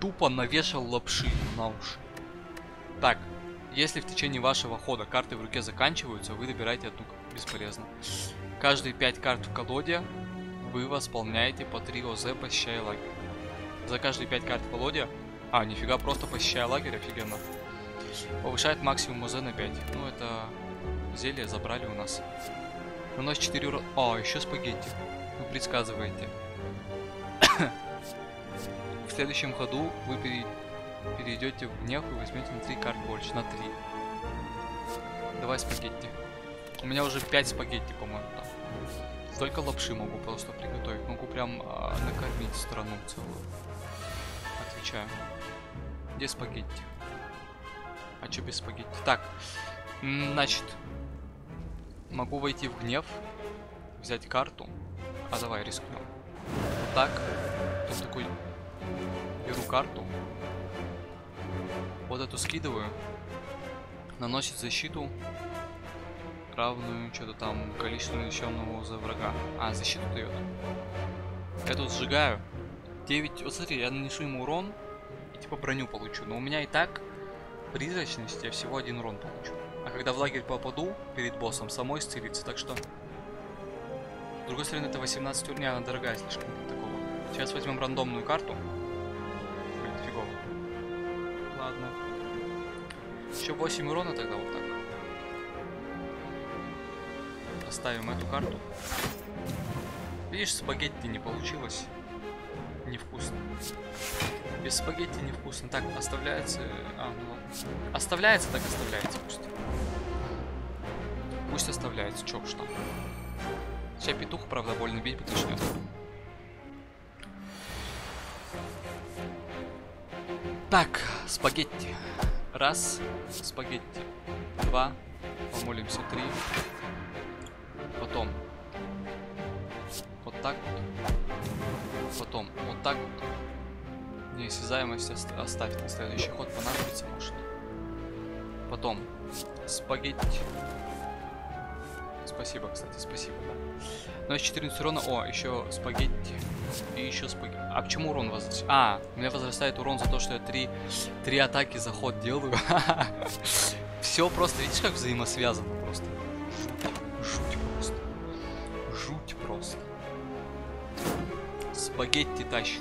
Тупо навешал лапши на уши. Так. Если в течение вашего хода карты в руке заканчиваются, вы добираете одну бесполезно. Каждые пять карт в колоде вы восполняете по 3 ОЗ, посещая лагерь. За каждые 5 карт в колоде а, нифига, просто посещая лагерь, офигенно. Повышает максимум УЗ на 5. Ну, это зелье забрали у нас. Наносит 4 урона. А, еще спагетти. Вы предсказываете. в следующем ходу вы пере... перейдете в гнев и возьмете на 3 карт больше. На 3. Давай спагетти. У меня уже 5 спагетти, по-моему, там. Столько лапши могу просто приготовить. Могу прям а, накормить страну целую. Отвечаю. Где спагетти? А что без спагетти? Так, значит, могу войти в гнев, взять карту. А давай рискнем. Вот так. Тут такой беру карту. Вот эту скидываю. Наносит защиту равную что-то там количеству нанесенного за врага. А, защиту дает. Я тут сжигаю. 9. Вот смотри, я нанесу ему урон типа броню получу. Но у меня и так призрачность, я всего один урон получу. А когда в лагерь попаду перед боссом, самой исцелится, так что... С другой стороны, это 18 уровней, она дорогая слишком для такого. Сейчас возьмем рандомную карту. Фигово. Ладно. Еще 8 урона тогда вот так. Оставим эту карту. Видишь, спагетти не получилось. Невкусно. Без спагетти невкусно. Так, оставляется... А, ну. Оставляется, так оставляется пусть. Пусть оставляется, чё уж там. Сейчас петух, правда, больно бить начнет. Так, спагетти. Раз, спагетти. Два, помолимся, три. Потом. Так. Потом вот так вот. Неосязаемость оставь на следующий ход, понадобится, может. Потом спагетти. Спасибо, кстати, спасибо, да. Ну, 14 урона. О, еще спагетти. И еще спагетти. А почему урон возрастает? А, у меня возрастает урон за то, что я три, три атаки за ход делаю. Все просто, видишь, как взаимосвязано просто. Жуть просто. Жуть просто. Спагетти тащит.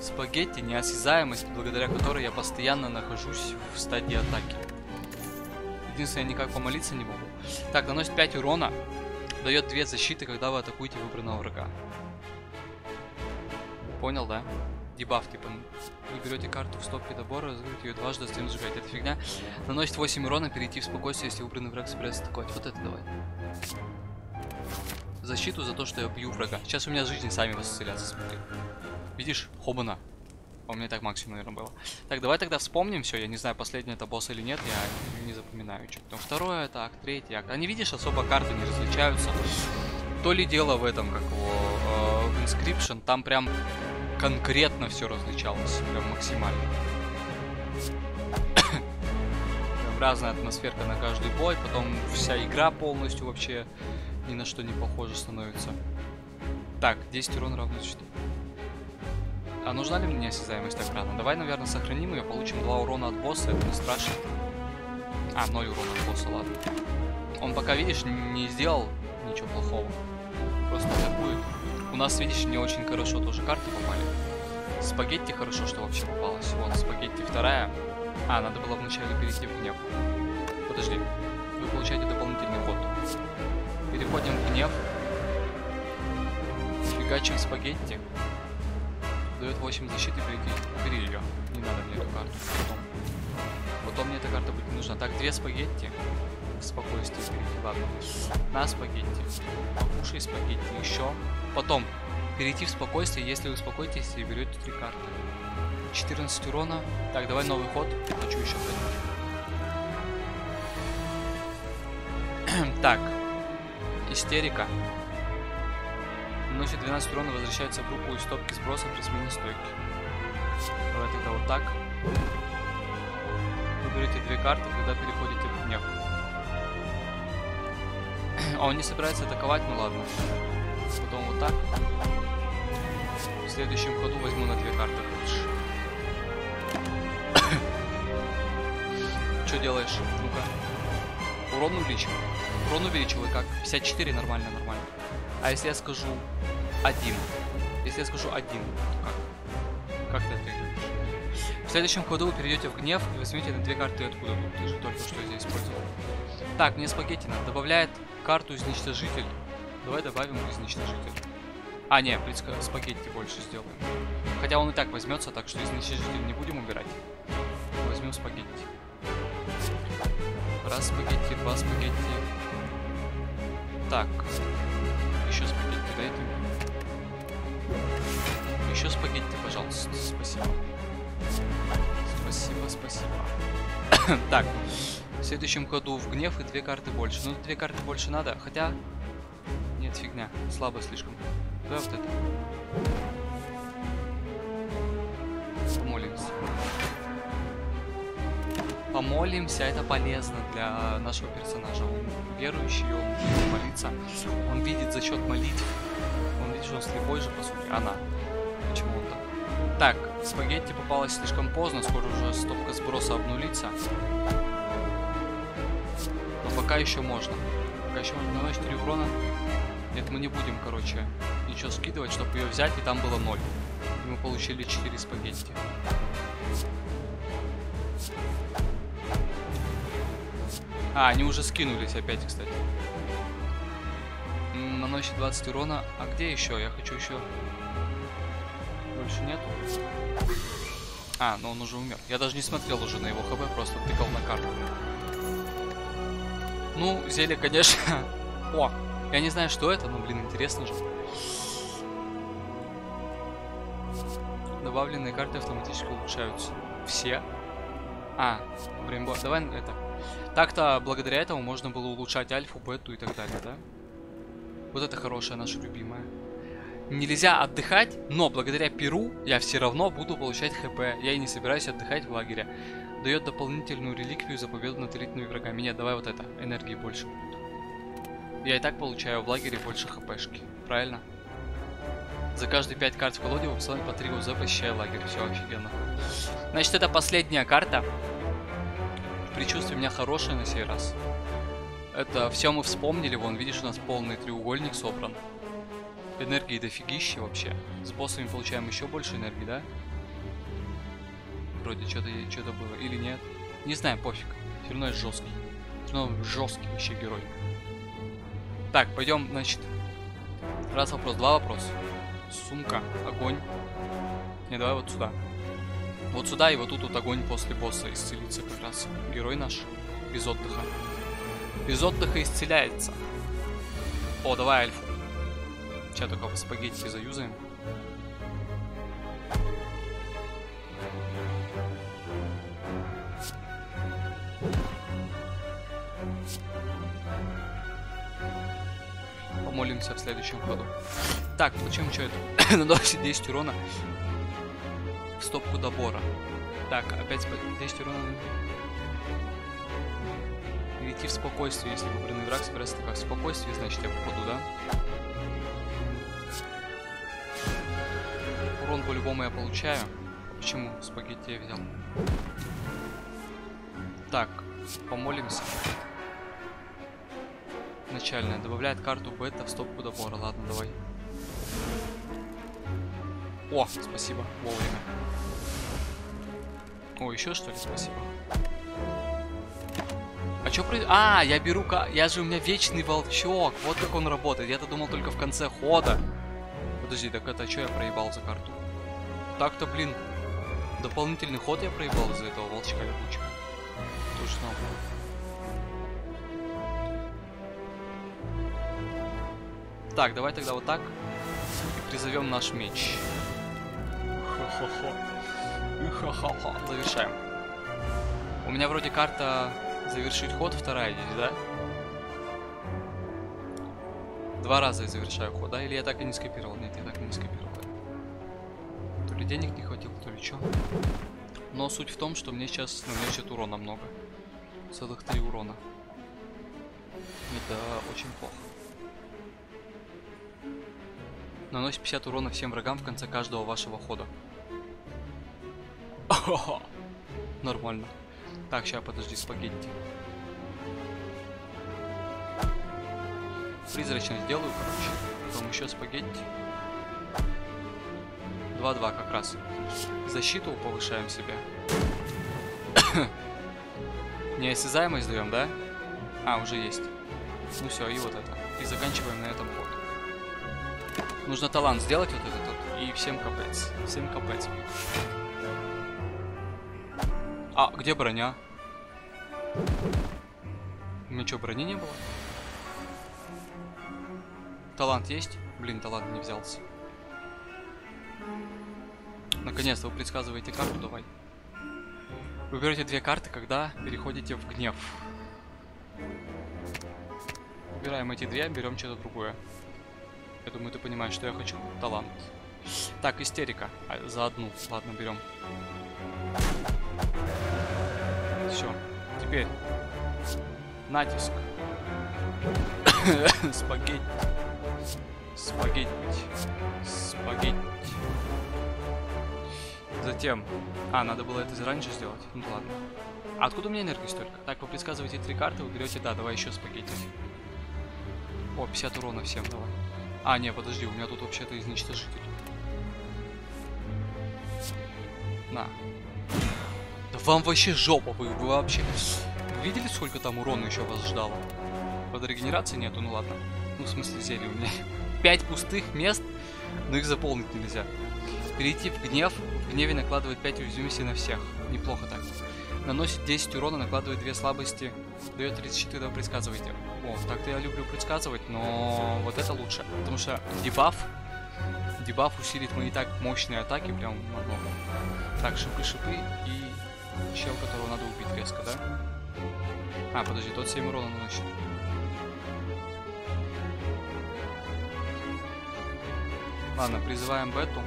Спагетти неосязаемость, благодаря которой я постоянно нахожусь в стадии атаки. Единственное, я никак помолиться не могу. Так, наносит 5 урона. Дает 2 защиты, когда вы атакуете выбранного врага. Понял, да? Дебаф, типа, вы берете карту в стопке добора, разыгрываете ее дважды, затем сжигаете. Это фигня. Наносит 8 урона, перейти в спокойствие, если выбранный враг собирается атаковать. Вот это давай. Защиту за то, что я бью врага. Сейчас у меня жизни сами восцелятся, смотри. Видишь? Хобана. У меня так максимум, наверное, было. Так, давай тогда вспомним все. Я не знаю, последний это босс или нет. Я не запоминаю. Что там второй так, третий акт. Они, видишь, особо карты не различаются. То ли дело в этом, как его, э, Inscription. Там прям конкретно все различалось. Прям максимально. разная атмосферка на каждый бой. Потом вся игра полностью вообще ни на что не похоже становится. Так, 10 урона равно 4. А нужна ли мне осязаемость так рано? Давай, наверное, сохраним ее, получим 2 урона от босса, это не страшно. А, 0 урона от босса, ладно. Он пока, видишь, не сделал ничего плохого. Просто атакует. У нас, видишь, не очень хорошо тоже карты попали. Спагетти хорошо, что вообще попалось. Вот, спагетти вторая. А, надо было вначале перейти в гнев. Подожди. Вы получаете дополнительный ход. Переходим в гнев. Фигачим спагетти дает 8 защиты, перейти. Убери ее. Не надо мне эту карту. Потом. Потом мне эта карта будет не нужна. Так, две спагетти. Спокойствие перейти. Ладно. На спагетти. Покушай спагетти. Еще. Потом. Перейти в спокойствие, если вы успокоитесь и берете три карты. 14 урона. Так, давай новый ход. Хочу еще Так. Истерика наносит 12 урона, возвращается в группу из стопки сброса при смене стойки. Давай тогда вот так. Вы берете две карты, когда переходите в гнев. А он не собирается атаковать, ну ладно. Потом вот так. В следующем ходу возьму на две карты больше. Что делаешь? Ну-ка. Урон увеличил. Урон увеличил и как? 54 нормально, нормально. А если я скажу один? Если я скажу один, то как? Как ты это В следующем ходу вы перейдете в гнев и возьмете на две карты откуда -то. Ты же только что здесь использовал. Так, мне спагетти надо. Добавляет карту изничтожитель. Давай добавим изничтожитель. А, не, спагетти больше сделаем. Хотя он и так возьмется, так что изничтожитель не будем убирать. Возьмем спагетти. Раз спагетти, два спагетти. Так, еще спагетти дайте. Еще спагетти, пожалуйста. Спасибо. Спасибо, спасибо. так, в следующем году в гнев и две карты больше. Ну, две карты больше надо, хотя... Нет, фигня. Слабо слишком. Давай вот это. Помолимся. Помолимся, это полезно для нашего персонажа. Он верующий, он видит молиться. Он видит за счет молитв. Он видит, что он слепой же, по сути. Она. Почему-то. Так, спагетти попалась слишком поздно, скоро уже стопка сброса обнулится. Но пока еще можно. Пока еще можно наносить 4 урона. Нет, мы не будем, короче, ничего скидывать, чтобы ее взять, и там было 0. И мы получили 4 спагетти. А, они уже скинулись опять, кстати. Наносит 20 урона. А где еще? Я хочу еще... Больше нету. А, ну он уже умер. Я даже не смотрел уже на его хп, просто тыкал на карту. Ну, зелье, конечно... О, я не знаю, что это, но, блин, интересно же. Добавленные карты автоматически улучшаются. Все? А, время Давай это. Так-то, благодаря этому можно было улучшать альфу, бету и так далее, да? Вот это хорошая наша любимая. Нельзя отдыхать, но благодаря Перу я все равно буду получать хп. Я и не собираюсь отдыхать в лагере. Дает дополнительную реликвию за победу над элитными врагами. Нет, давай вот это. Энергии больше. Я и так получаю в лагере больше хпшки. Правильно? За каждые 5 карт в колоде выпускаем по 3 УЗ, посещая лагерь. Все офигенно. Значит, это последняя карта. Предчувствие у меня хорошее на сей раз. Это все мы вспомнили. Вон, видишь, у нас полный треугольник собран. Энергии дофигища вообще. С боссами получаем еще больше энергии, да? Вроде что-то что было. Или нет? Не знаю, пофиг. Все равно жесткий. Все равно жесткий вообще герой. Так, пойдем, значит. Раз вопрос, два вопроса. Сумка, огонь. Не, давай вот сюда. Вот сюда и вот тут вот огонь после босса исцелится как раз. Герой наш. Без отдыха. Без отдыха исцеляется. О, давай альфу. Сейчас только по спагетти заюзаем. Помолимся в следующем ходу. Так, зачем что это? Наносит 10 урона в стопку добора. Так, опять 10 урона. Перейти в спокойствие, если выбранный враг собирается как в спокойствии, значит я попаду, да? Урон по-любому я получаю. Почему спагетти я взял? Так, помолимся. Начальная. Добавляет карту бета в стопку добора. Ладно, давай. О, спасибо. Вовремя. О, еще что ли? Спасибо. А что про... А, я беру... Я же у меня вечный волчок. Вот как он работает. Я-то думал только в конце хода. Подожди, так это что я проебал за карту? Так-то, блин, дополнительный ход я проебал из-за этого волчка лягучего. Точно. Так, давай тогда вот так. Призовем наш меч. Хо-хо-хо. Завершаем. У меня вроде карта завершить ход вторая здесь, да? Два раза я завершаю ход, да? Или я так и не скопировал? Нет, я так и не скопировал. То ли денег не хватило, то ли что. Но суть в том, что мне сейчас наносит урона много. Целых три урона. Это очень плохо. Наносит 50 урона всем врагам в конце каждого вашего хода. Нормально. Так, сейчас подожди, спагетти. Призрачно сделаю, короче. Потом еще спагетти. 2-2 как раз. Защиту повышаем себе. Неосязаемость даем, да? А, уже есть. Ну все, и вот это. И заканчиваем на этом. Нужно талант сделать вот этот вот. И всем капец. Всем капец. А, где броня? У меня что, брони не было? Талант есть? Блин, талант не взялся. Наконец-то вы предсказываете карту, давай. Вы берете две карты, когда переходите в гнев. Убираем эти две, берем что-то другое. Я думаю, ты понимаешь, что я хочу. Талант. Так, истерика. А, за одну. Ладно, берем. Все. Теперь. Натиск. Спагетти. Спагетти. Спагетти. Затем... А, надо было это раньше сделать? Ну ладно. А откуда у меня энергии столько? Так, вы предсказываете три карты, вы берете... Да, давай еще спагетти. О, 50 урона всем давай. А, не, подожди, у меня тут вообще-то изничтожитель. На. Да вам вообще жопа, вы, вы вообще... видели, сколько там урона еще вас ждало? Под регенерации нету, ну ладно. Ну, в смысле, зелье у меня. Пять пустых мест, но их заполнить нельзя. Перейти в гнев. В гневе накладывает 5 уязвимости на всех. Неплохо так. Наносит 10 урона, накладывает 2 слабости. Дает 34, да, предсказывайте. О, так-то я люблю предсказывать, но вот это лучше. Потому что дебаф Дебаф усилит мои так мощные атаки прям намного. Так, шипы-шипы и чел, которого надо убить резко, да? А, подожди, тот 7 урона наносит. Ладно, призываем бету.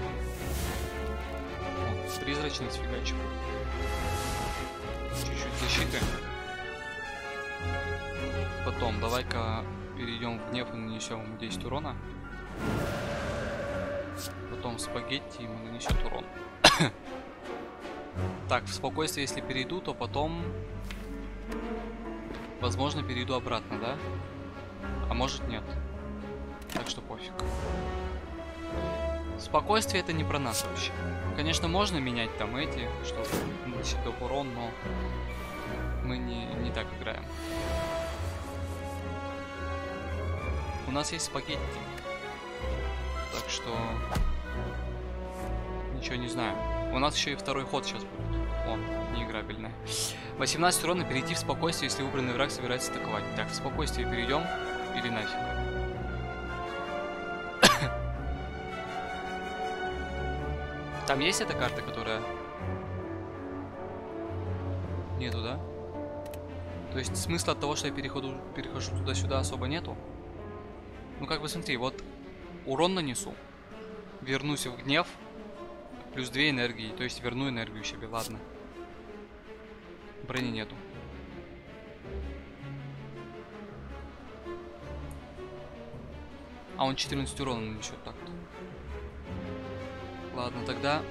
О, призрачность фигачим. Чуть-чуть защиты. Потом, давай-ка перейдем в гнев и нанесем ему 10 урона. Потом спагетти ему нанесет урон. так, в спокойствие, если перейду, то потом... Возможно, перейду обратно, да? А может нет. Так что пофиг. Спокойствие это не про нас вообще. Конечно, можно менять там эти, чтобы наносить доп урон, но мы не, не так играем. У нас есть спагетти. Так что... Ничего не знаю. У нас еще и второй ход сейчас будет. О, неиграбельная. 18 урона перейти в спокойствие, если выбранный враг собирается атаковать. Так, в спокойствие перейдем или нафиг? Там есть эта карта, которая... Нету, да? То есть смысла от того, что я переходу, перехожу туда-сюда особо нету? Ну как бы смотри, вот урон нанесу, вернусь в гнев, плюс 2 энергии, то есть верну энергию себе, ладно. Брони нету. А он 14 урона нанесет так-то. Ладно, тогда...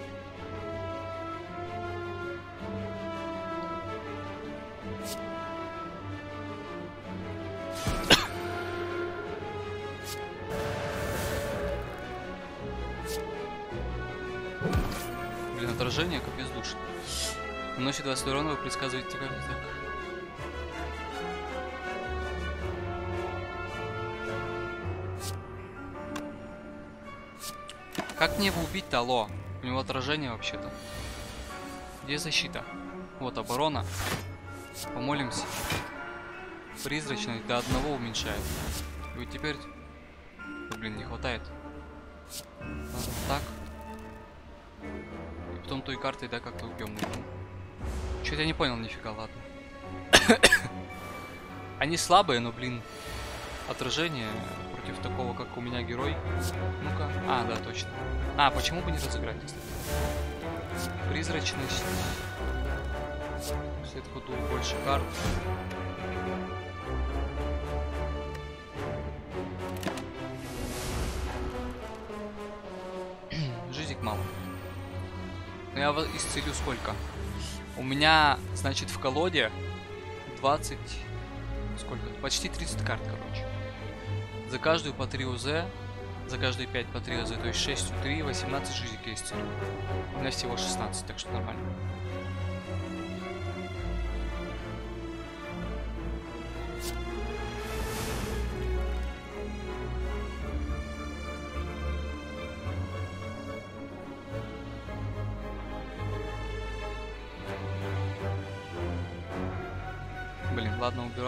Блин, отражение капец душит. Наносит 20 урона, вы предсказываете как так. Как мне его убить-то, алло? У него отражение вообще-то. Где защита? Вот оборона. Помолимся. Призрачность до одного уменьшает. И вот теперь... Блин, не хватает. Ладно, так. Потом той картой, да, как-то убьем. Что-то я не понял нифига, ладно. Они слабые, но, блин, отражение против такого, как у меня герой. Ну-ка. А, да, точно. А, почему бы не разыграть, кстати? Призрачность. След ходу больше карт. Я исцелю сколько? У меня, значит, в колоде 20... Сколько? Почти 30 карт, короче. За каждую по 3 УЗ, за каждые 5 по 3 УЗ, то есть 6 у 3, 18 жизней я исцелю. У меня всего 16, так что нормально.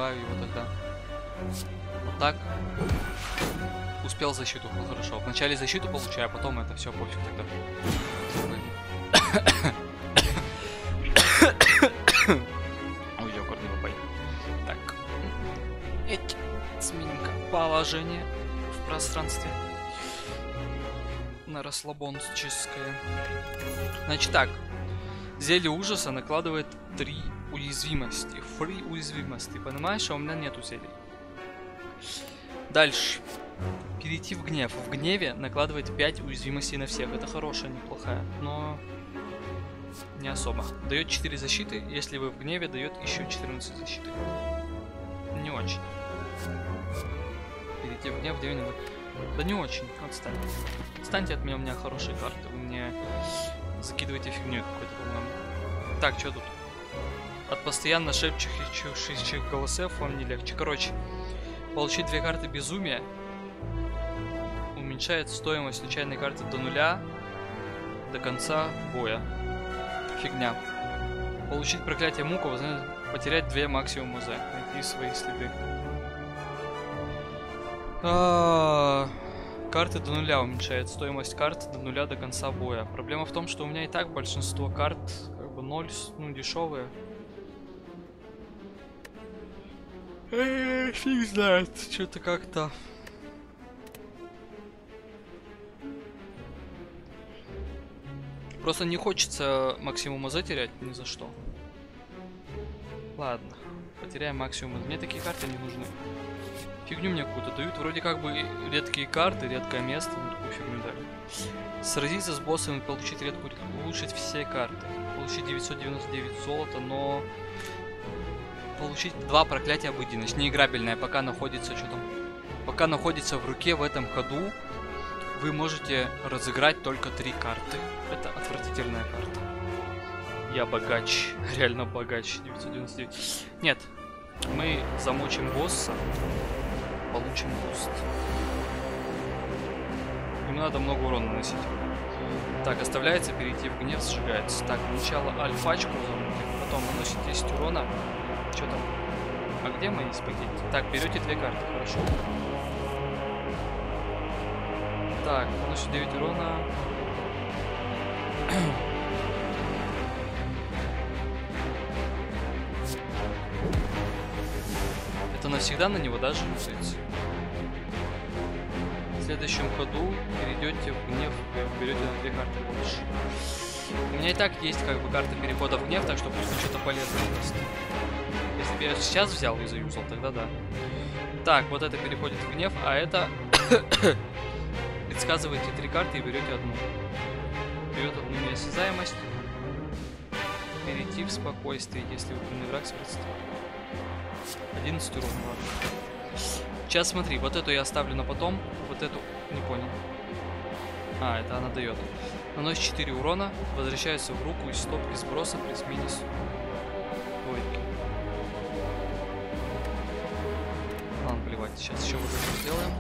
Убираю его тогда. Вот так. Успел защиту, ну хорошо. Вначале защиту получаю, а потом это все пофиг тогда. Ой, ёкар, не попай. Так. Эть. Сменим-ка положение в пространстве. На расслабонческое. Значит так. Зелье ужаса накладывает 3 уязвимости. Фри уязвимости. Понимаешь, а у меня нету зелий. Дальше. Перейти в гнев. В гневе накладывает 5 уязвимостей на всех. Это хорошая, неплохая, но не особо. Дает 4 защиты, если вы в гневе, дает еще 14 защиты. Не очень. Перейти в гнев, где Да не очень, отстань. Отстаньте от меня, у меня хорошие карты. Вы мне закидываете фигню какой-то, по-моему. Так, что тут? От постоянно шепчущих голосов вам не легче. Короче, получить две карты безумия уменьшает стоимость случайной карты до нуля до конца боя. Фигня. Получить проклятие мука, возможно, потерять две максимум МЗ. Найти свои следы. А -а -а. Карты до нуля уменьшает стоимость карт до нуля до конца боя. Проблема в том, что у меня и так большинство карт как бы ноль, ну дешевые. Фиг знает, что-то как-то Просто не хочется максимум АЗ терять ни за что. Ладно, потеряем максимум. Мне такие карты не нужны. Фигню мне какую-то дают. Вроде как бы редкие карты, редкое место, ну такую фигню дали. Сразиться с боссом и получить редкую, улучшить все карты. Получить 999 золота, но... Получить два проклятия обыденность. Неиграбельная, пока находится, что там... Пока находится в руке в этом ходу, вы можете разыграть только три карты. Это отвратительная карта. Я богач, реально богач, 999. Нет, мы замочим босса, получим буст. Ему надо много урона наносить. Так, оставляется, перейти в гнев, сжигается. Так, сначала альфачку потом наносит 10 урона. Что там? А где мои спагетти? Так, берете две карты, хорошо. Так, наносит 9 урона. Это навсегда на него даже рисуется. В следующем ходу перейдете в гнев, берете на две карты больше. У меня и так есть как бы карта перехода в гнев, так что пусть что-то полезное даст. Если бы я сейчас взял и заюзал, тогда да. Так, вот это переходит в гнев, а это Предсказываете три карты и берете одну. Берет одну неосязаемость. Перейти в спокойствие, если угрюмый враг с 11 урона, ладно. Сейчас смотри, вот эту я оставлю на потом, вот эту не понял. А, это она дает. Наносит 4 урона, возвращается в руку из стопки сброса при смене двойки. Сейчас еще вот это сделаем.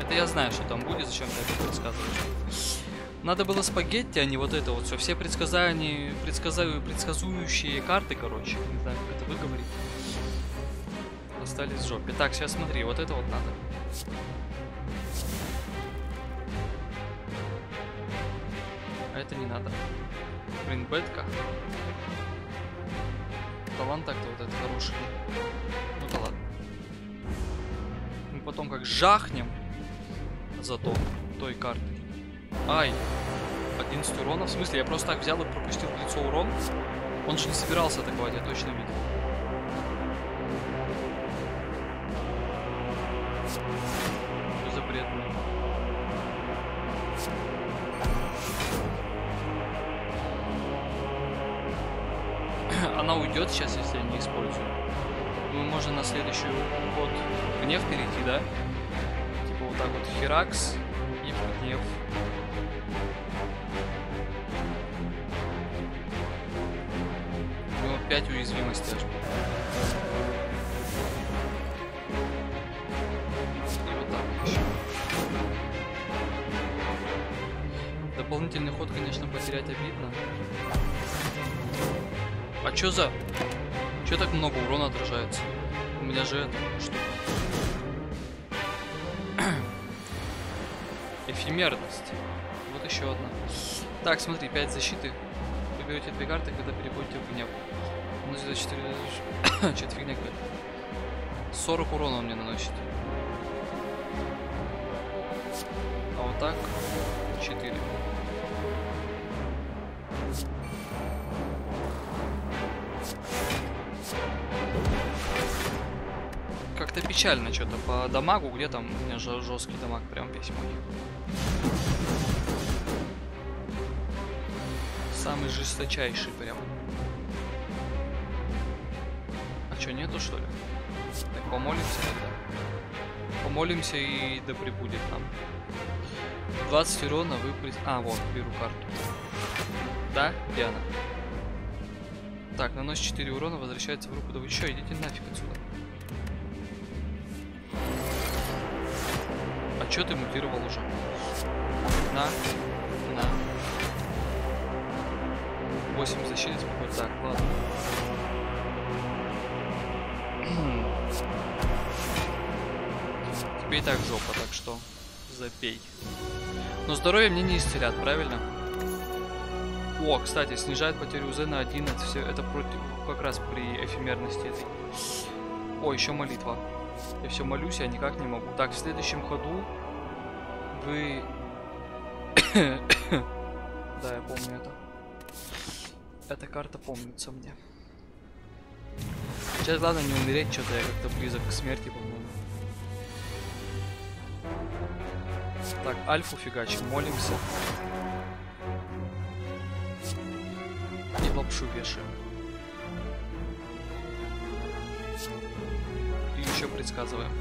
Это я знаю, что там будет, зачем ты это предсказываешь. Надо было спагетти, а не вот это вот все. Все предсказания, предсказаю, предсказующие карты, короче. Не знаю, как это выговорить. Остались в жопе. Так, сейчас смотри, вот это вот надо. А это не надо. Блин, бетка. Талант так-то вот это хороший. Ну да ладно. Мы потом как жахнем зато той карты. Ай, 11 урона. В смысле, я просто так взял и пропустил в лицо урон? Он же не собирался атаковать, я точно видел. Сейчас, если я не использую. Мы можем на следующий ход гнев перейти, да? вот так вот Херакс и гнев. Эфемерность. Вот еще одна. Так, смотри, 5 защиты. Вы берете две карты, когда переходите в гнев. Ну, здесь 4... Что-то фигня какая-то. 40 урона он мне наносит. А вот так 4. Как-то печально что-то по дамагу, где там у меня жесткий дамаг, прям весь мой. Самый жесточайший прям. А что, нету что ли? Так, помолимся тогда. Помолимся и да прибудет нам. 20 урона вы... А, вот, беру карту. Да? Где она? Так, наносит 4 урона, возвращается в руку. Да вы чё, идите нафиг отсюда. Чё ты мутировал уже? На. На. 8 защиты спокойно. Так, ладно. Тебе и так жопа, так что забей. Но здоровье мне не исцелят, правильно? О, кстати, снижает потерю УЗ на 11. Все это против, как раз при эфемерности этой. О, еще молитва. Я все молюсь, я никак не могу. Так, в следующем ходу вы... да, я помню это. Эта карта помнится мне. Сейчас главное не умереть, что-то я как-то близок к смерти, по-моему. Так, альфу фигачим, молимся. И лапшу вешаем. И еще предсказываем.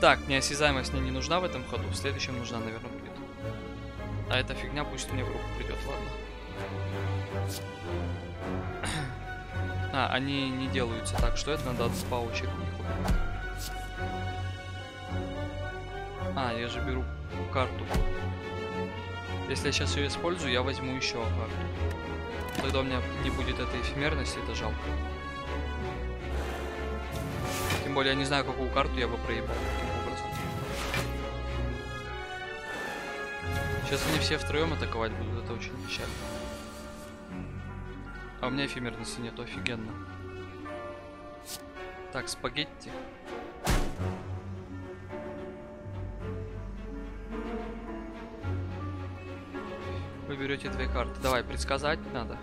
Так, неосязаемость мне не нужна в этом ходу, в следующем нужна, наверное, будет. А эта фигня пусть мне в руку придет, ладно. А, они не делаются так, что это надо по очереди. А, я же беру карту. Если я сейчас ее использую, я возьму еще карту. Тогда у меня не будет этой эфемерности, это жалко. Тем более я не знаю, какую карту я бы проебал Сейчас они все втроем атаковать будут, это очень печально. А у меня эфемерности нету, офигенно. Так, спагетти. Вы берете две карты. Давай, предсказать надо.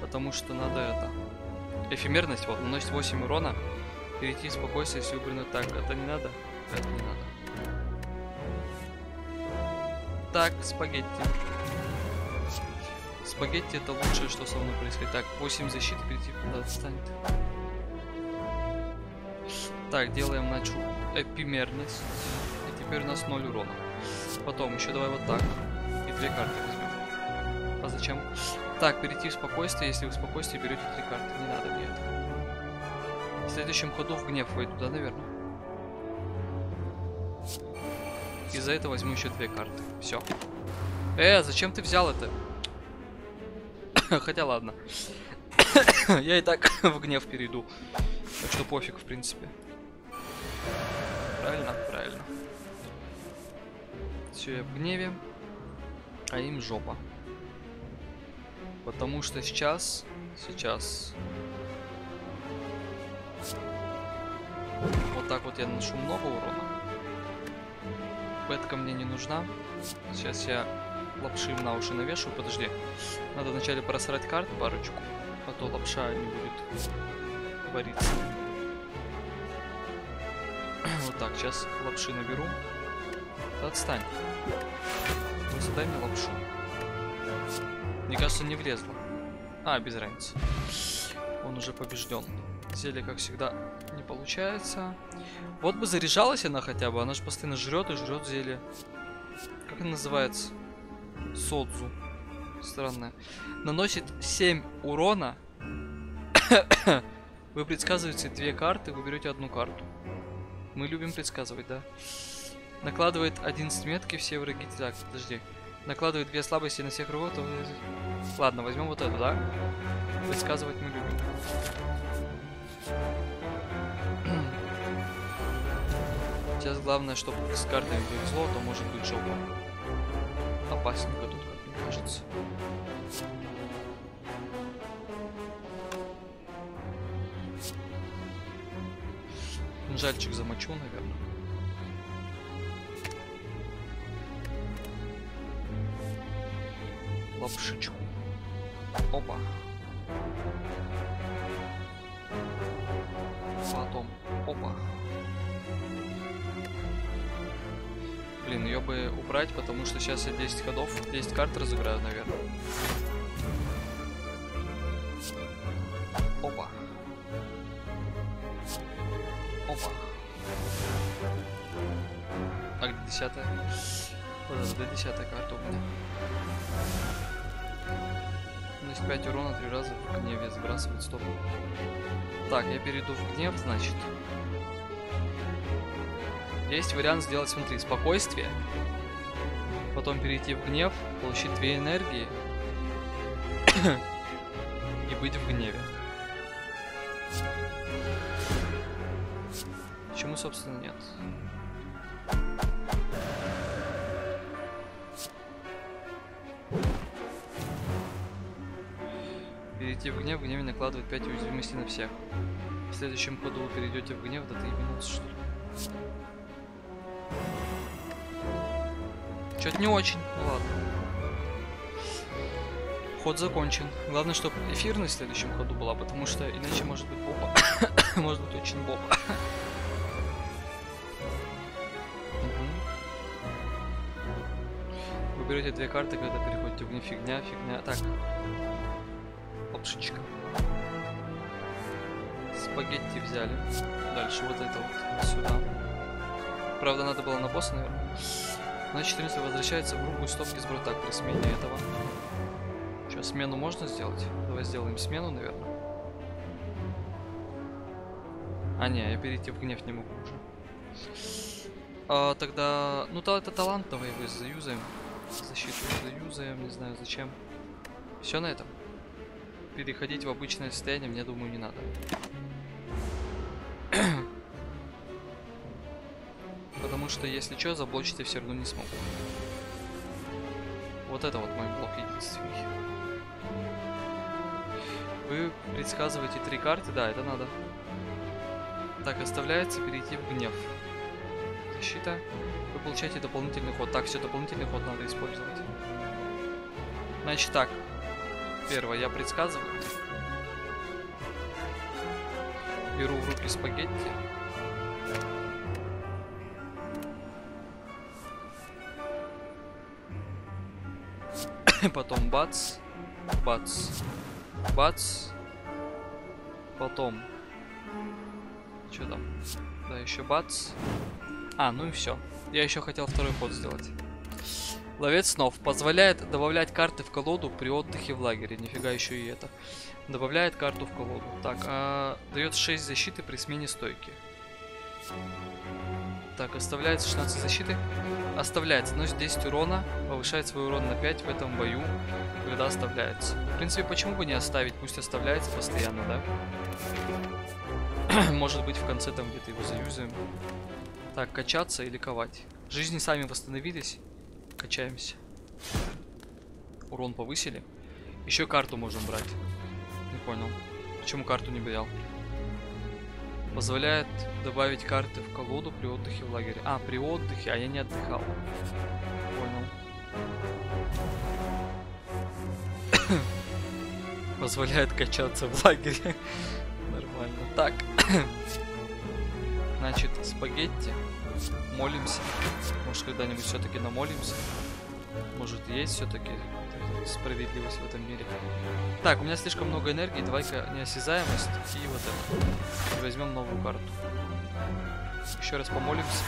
Потому что надо это. Эфемерность, вот, наносит 8 урона. Перейти в спокойствие, если выбрано так. Это не надо? Это не надо. Так, спагетти. Спагетти это лучшее, что со мной происходит. Так, 8 защиты перейти куда станет. Так, делаем начу эпимерность. И теперь у нас 0 урона. Потом еще давай вот так. И две карты возьмем. А зачем? Так, перейти в спокойствие. Если вы в спокойствии берете три карты. Не надо мне это. В следующем ходу в гнев войду, да, наверное? И за это возьму еще две карты. Все. Э, зачем ты взял это? Хотя ладно. Я и так в гнев перейду. Так что пофиг, в принципе. Правильно? Правильно. Все, я в гневе. А им жопа. Потому что сейчас... Сейчас... Вот так вот я наношу много урона. Бетка мне не нужна. Сейчас я лапши на уши навешу. Подожди. Надо вначале просрать карты парочку. А то лапша не будет вариться. вот так, сейчас лапши наберу. Да отстань. Просто дай мне лапшу. Мне кажется, не влезло. А, без разницы. Он уже побежден. Зелье, как всегда, не получается. Вот бы заряжалась она хотя бы. Она же постоянно жрет и жрет зелье. Как она называется? Содзу. Странная. Наносит 7 урона. Вы предсказываете две карты, вы берете одну карту. Мы любим предсказывать, да? Накладывает 11 метки, все враги... Так, подожди. Накладывает две слабости на всех врагов. То... Ладно, возьмем вот эту, да? Предсказывать мы любим. Сейчас главное, чтобы с картами повезло, то может быть жопа. Опасненько тут, как мне кажется. Жальчик замочу, наверное. Лапшичку. Опа. Потом. Опа. Блин, ее бы убрать, потому что сейчас я 10 ходов, 10 карт разыграю, наверное. Опа. Опа. А где десятая? Вот это где десятая карта у меня. Значит, 5 урона три раза в гневе сбрасывает стоп. Так, я перейду в гнев, значит. Есть вариант сделать, смотри, спокойствие. Потом перейти в гнев, получить две энергии. и быть в гневе. Почему, собственно, нет? Перейти в гнев, в гневе накладывает 5 уязвимостей на всех. В следующем ходу вы перейдете в гнев, да ты ебанулся, что ли? Чё-то не очень. Ладно. Ход закончен. Главное, чтобы эфирность в следующем ходу была, потому что иначе может быть боба. может быть очень боба. Вы берете две карты, когда переходите в гнев. Фигня, фигня. Так. Лапшичка. Спагетти взяли. Дальше вот это вот сюда. Правда, надо было на босса, наверное. На 14 возвращается в группу стопки сброд. Так, при смене этого. Что, смену можно сделать? Давай сделаем смену, наверное. А, не, я перейти в гнев не могу уже. А, тогда... Ну, то это талант, давай его заюзаем. Защиту заюзаем, не знаю зачем. Все на этом. Переходить в обычное состояние, мне думаю, не надо. Что, если что, заблочить я все равно не смогу. Вот это вот мой блок единственный. Вы предсказываете три карты, да, это надо. Так, оставляется перейти в гнев. Защита. Вы получаете дополнительный ход. Так, все, дополнительный ход надо использовать. Значит так. Первое, я предсказываю. Беру в руки спагетти. Потом бац, бац, бац. Потом. Что там? Да, еще бац. А, ну и все. Я еще хотел второй ход сделать. Ловец снов. Позволяет добавлять карты в колоду при отдыхе в лагере. Нифига еще и это. Добавляет карту в колоду. Так, а, дает 6 защиты при смене стойки. Так, оставляется 16 защиты. Оставляется, наносит 10 урона, повышает свой урон на 5 в этом бою, когда оставляется. В принципе, почему бы не оставить, пусть оставляется постоянно, да? Может быть, в конце там где-то его заюзаем. Так, качаться или ковать. Жизни сами восстановились. Качаемся. Урон повысили. Еще карту можем брать. Не понял. Почему карту не взял? Позволяет добавить карты в колоду при отдыхе в лагере. А, при отдыхе, а я не отдыхал. Понял. Позволяет качаться в лагере. Нормально. Так. Значит, спагетти. Молимся. Может, когда-нибудь все-таки намолимся. Может, есть все-таки справедливость в этом мире. Так, у меня слишком много энергии, давай-ка неосязаемость и вот это. И возьмем новую карту. Еще раз помолимся.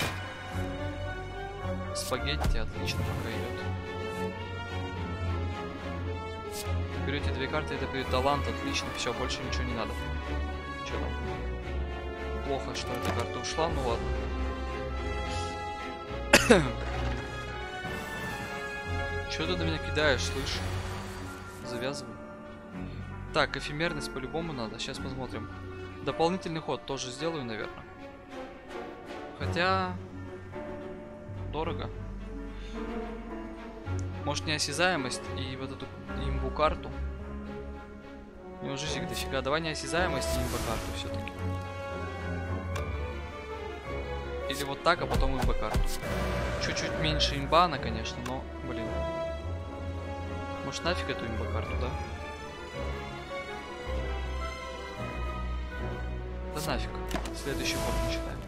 Спагетти, отлично пока идет. Берете две карты, это будет талант, отлично. Все, больше ничего не надо. Че там? Плохо, что эта карта ушла, ну ладно. Че ты на меня кидаешь, слышь? Завязывай. Так, эфемерность по-любому надо. Сейчас посмотрим. Дополнительный ход тоже сделаю, наверное. Хотя... Дорого. Может неосязаемость и вот эту имбу карту. У него жизнь дофига. Давай неосязаемость и имба карту все-таки. Или вот так, а потом имба карту. Чуть-чуть меньше имбана, конечно, но, блин. Может нафиг эту имба-карту, да? Да нафиг. Следующий ход начинаем.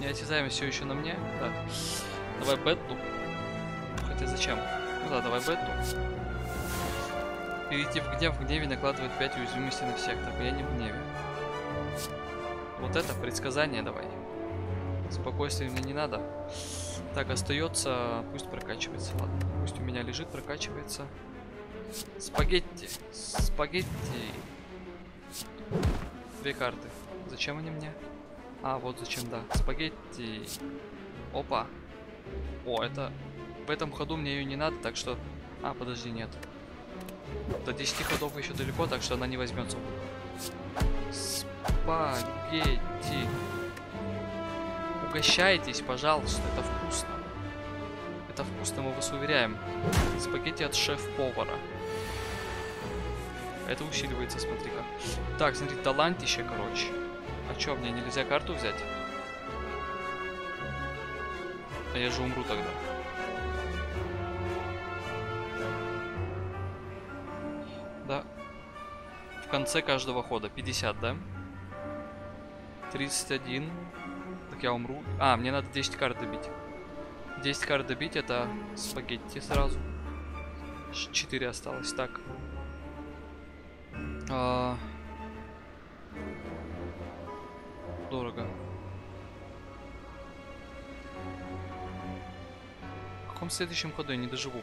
Неосязаемость все еще на мне? Да. Давай бетту. Хотя зачем? Ну да, давай бетту. Перейти в гнев. В гневе накладывает 5 уязвимости на всех. Так, я не в гневе. Вот это предсказание давай. Спокойствие мне не надо. Так, остается... Пусть прокачивается, ладно. Меня лежит, прокачивается. Спагетти. Спагетти. Две карты. Зачем они мне? А, вот зачем, да. Спагетти. Опа. О, это... В этом ходу мне ее не надо, так что... А, подожди, нет. До 10 ходов еще далеко, так что она не возьмется. Спагетти. Угощайтесь, пожалуйста, это вкусно. Это вкусно, мы вас уверяем. Спагетти от шеф-повара. Это усиливается, смотри-ка. Так, смотри, талантище, короче. А чё, мне нельзя карту взять? А я же умру тогда. Да. В конце каждого хода. 50, да? 31. Так я умру. А, мне надо 10 карт добить. 10 карт добить это спагетти сразу. 4 осталось. Так. А... Дорого. В каком следующем ходу я не доживу?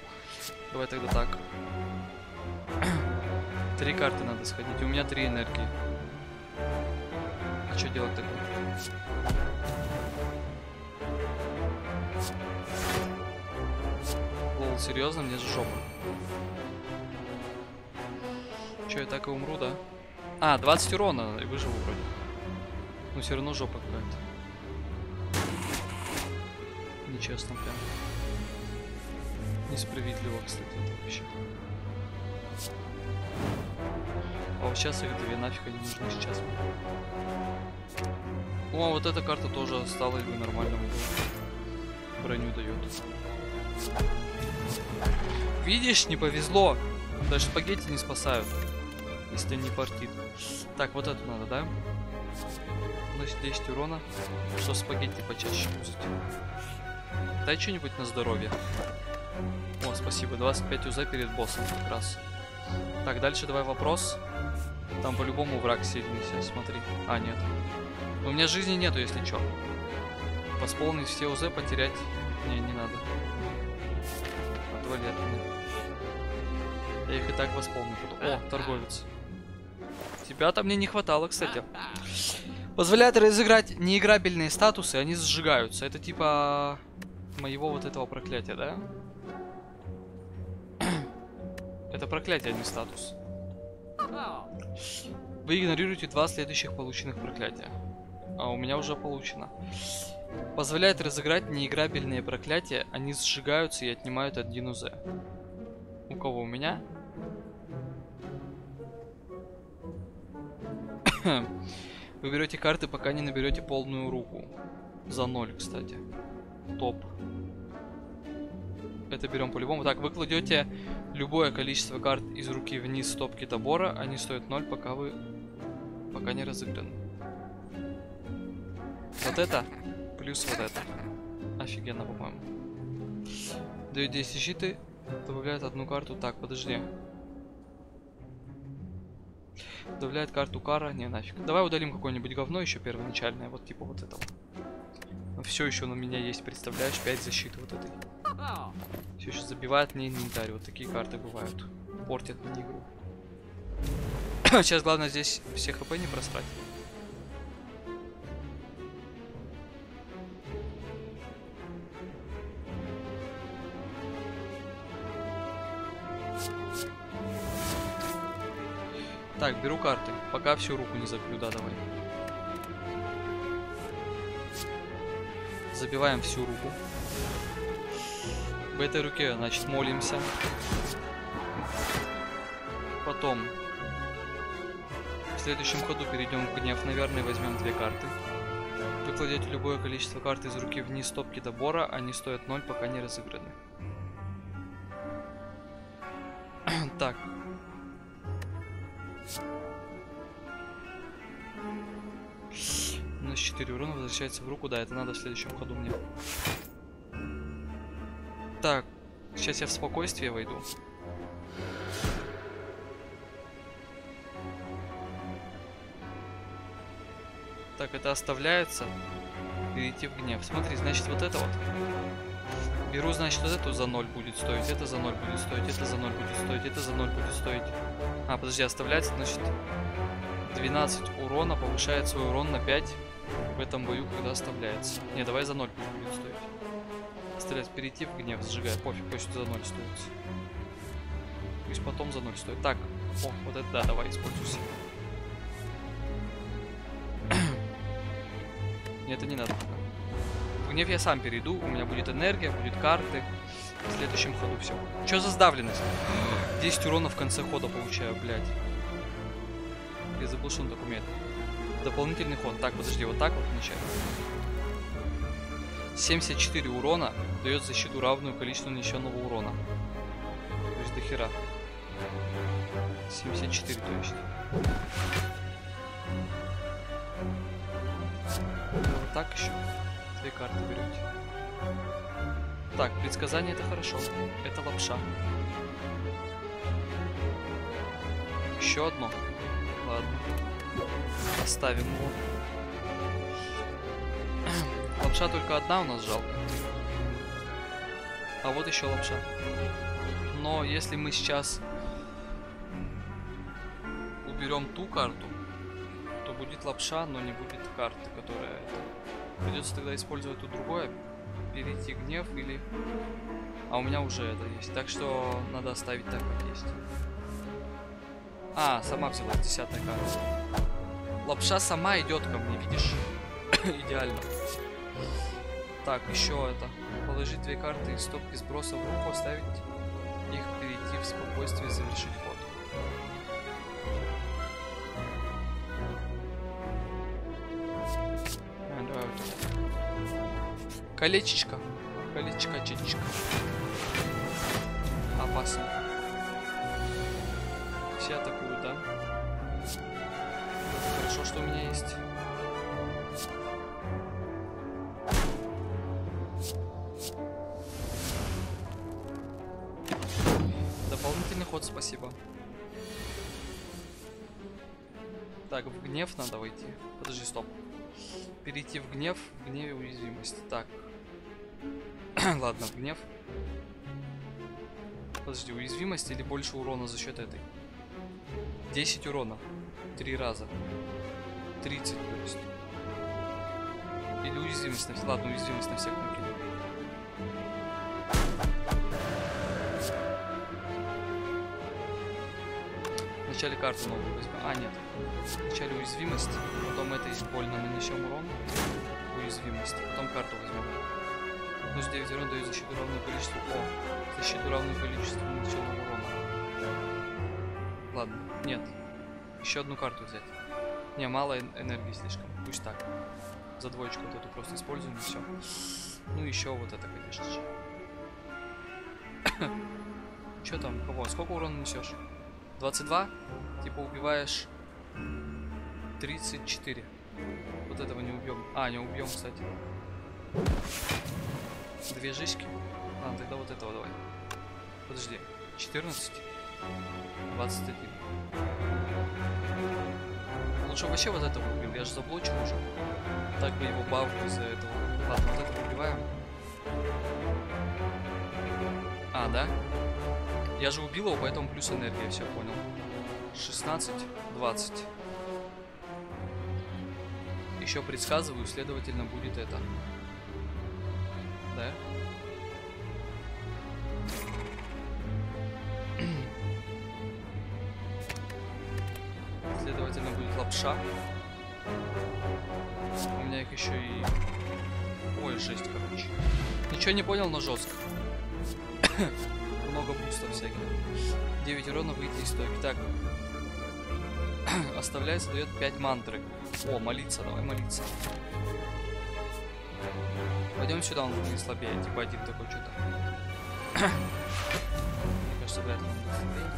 Давай тогда так. Три карты надо сходить. У меня три энергии. А что делать тогда? Лол, серьезно, мне же жопа. Че, я так и умру, да? А, 20 урона и выживу вроде. Но все равно жопа какая-то. Нечестно прям. Несправедливо, кстати, это вообще. А вот сейчас их две нафиг они нужны сейчас. О, вот эта карта тоже осталась бы нормальным. Броню дает. Видишь, не повезло. Даже спагетти не спасают. Если не портит. Так, вот это надо, да? Носит 10 урона. Что спагетти почаще пустить. Дай что-нибудь на здоровье. О, спасибо. 25 УЗ перед боссом как раз. Так, дальше давай вопрос. Там по-любому враг сильный, смотри. А, нет. У меня жизни нету, если что. Восполнить все УЗ, потерять... Не, не надо. Отвали от меня. Я их и так восполню. О, торговец. Тебя-то мне не хватало, кстати. Позволяет разыграть неиграбельные статусы, они сжигаются. Это типа моего вот этого проклятия, да? Это проклятие, а не статус. Вы игнорируете два следующих полученных проклятия. А у меня уже получено. Позволяет разыграть неиграбельные проклятия, они сжигаются и отнимают один УЗ. У кого? У меня? Вы берете карты, пока не наберете полную руку. За ноль, кстати. Топ. Это берем по-любому. Так, вы кладете любое количество карт из руки вниз стопки табора. Они стоят 0, пока вы... Пока не разыграны. Вот это плюс вот это. Офигенно, по-моему. Дают 10 щиты, добавляет одну карту. Так, подожди. Добавляет карту кара. Не, нафиг. Давай удалим какое-нибудь говно еще первоначальное. Вот типа вот этого. Все еще у меня есть, представляешь, 5 защиты вот этой. Все еще забивает мне инвентарь. Вот такие карты бывают. Портят мне игру. Сейчас главное здесь все хп не просрать. Так, беру карты. Пока всю руку не забью, да, давай. Забиваем всю руку. В этой руке, значит, молимся. Потом в следующем ходу перейдем в гнев, наверное, возьмем две карты. Вы кладете любое количество карт из руки вниз стопки добора, они стоят 0, пока не разыграны. так, Нас 4 урона возвращается в руку. Да, это надо в следующем ходу мне. Так, сейчас я в спокойствие войду. Так, это оставляется. Перейти в гнев. Смотри, значит, вот это вот. Беру, значит, вот эту за 0 будет стоить, это за 0 будет стоить, это за 0 будет стоить, это за 0 будет стоить. А, подожди, оставляется, значит, 12 урона, повышает свой урон на 5 в этом бою, когда оставляется. Не, давай за 0 пусть будет стоить. Оставлять, перейти в гнев, сжигай, пофиг, пусть за 0 стоит. Пусть потом за 0 стоит. Так, о, вот это да, давай, используйся. Нет, это не надо пока. В гнев я сам перейду, у меня будет энергия, будет карты. В следующем ходу все. Что за сдавленность? 10 урона в конце хода получаю, блядь. Я забыл, что он так. Дополнительный ход. Так, подожди, вот так вот вначале. 74 урона дает защиту равную количеству нанесенного урона. То есть до хера. 74, то есть. Вот так еще. Две карты берете. Так, предсказание это хорошо. Это лапша. Еще одно. Ладно. Оставим его. Лапша только одна у нас жалко. А вот еще лапша. Но если мы сейчас уберем ту карту, то будет лапша, но не будет карты, которая. Придется тогда использовать тут другое. Перейти гнев или... А у меня уже это есть. Так что надо оставить так, как есть. А, сама взяла десятая карта. Лапша сама идет ко мне, видишь? Идеально. Так, еще это. Положить две карты из стопки сброса в руку, оставить их, перейти в спокойствие, завершить ход. А, давай вот. Колечечко. Колечко, чечечко. Опасно. Все атакуют, да? Хорошо, что у меня есть. Дополнительный ход, спасибо. Так, в гнев надо войти. Подожди, стоп. Перейти в гнев, в гневе уязвимость. Так. Ладно, в гнев. Подожди, уязвимость или больше урона за счет этой? 10 урона. Три раза. 30, то есть. Или уязвимость на всех. Ладно, уязвимость на всех накину. Вначале карту новую возьмем. А, нет. Вначале уязвимость, потом это из больно нанесем урон. Уязвимость. Потом карту возьмем. Плюс 9 урон дает защиту равную количеству. О, защиту равную количеству нанесенного урона. Ладно, нет. Еще одну карту взять. Не, мало эн- энергии слишком. Пусть так. За двоечку вот эту просто используем и все. Ну еще вот это, конечно же. Че там, кого? Сколько урона несешь? 22? Типа убиваешь 34. Вот этого не убьем. А, не убьем, кстати. Две жишки. А, тогда вот этого давай. Подожди. 14? 21. Лучше вообще вот этого убил. Я же заблочил уже. Так бы его бавлю из-за этого. Ладно, вот этого убиваем. А, да? Я же убил его, поэтому плюс энергия, все понял. 16, 20. Еще предсказываю, следовательно, будет это. Да? Лапша. У меня их еще и... Ой, жесть, короче. Ничего не понял, но жестко. Много бустов всяких. 9 урона выйти из стойки. Так. Оставляется, дает 5 мантры. О, молиться, давай молиться. Пойдем сюда, он не слабее, типа один такой что-то. Мне кажется, вряд ли он будет слабее.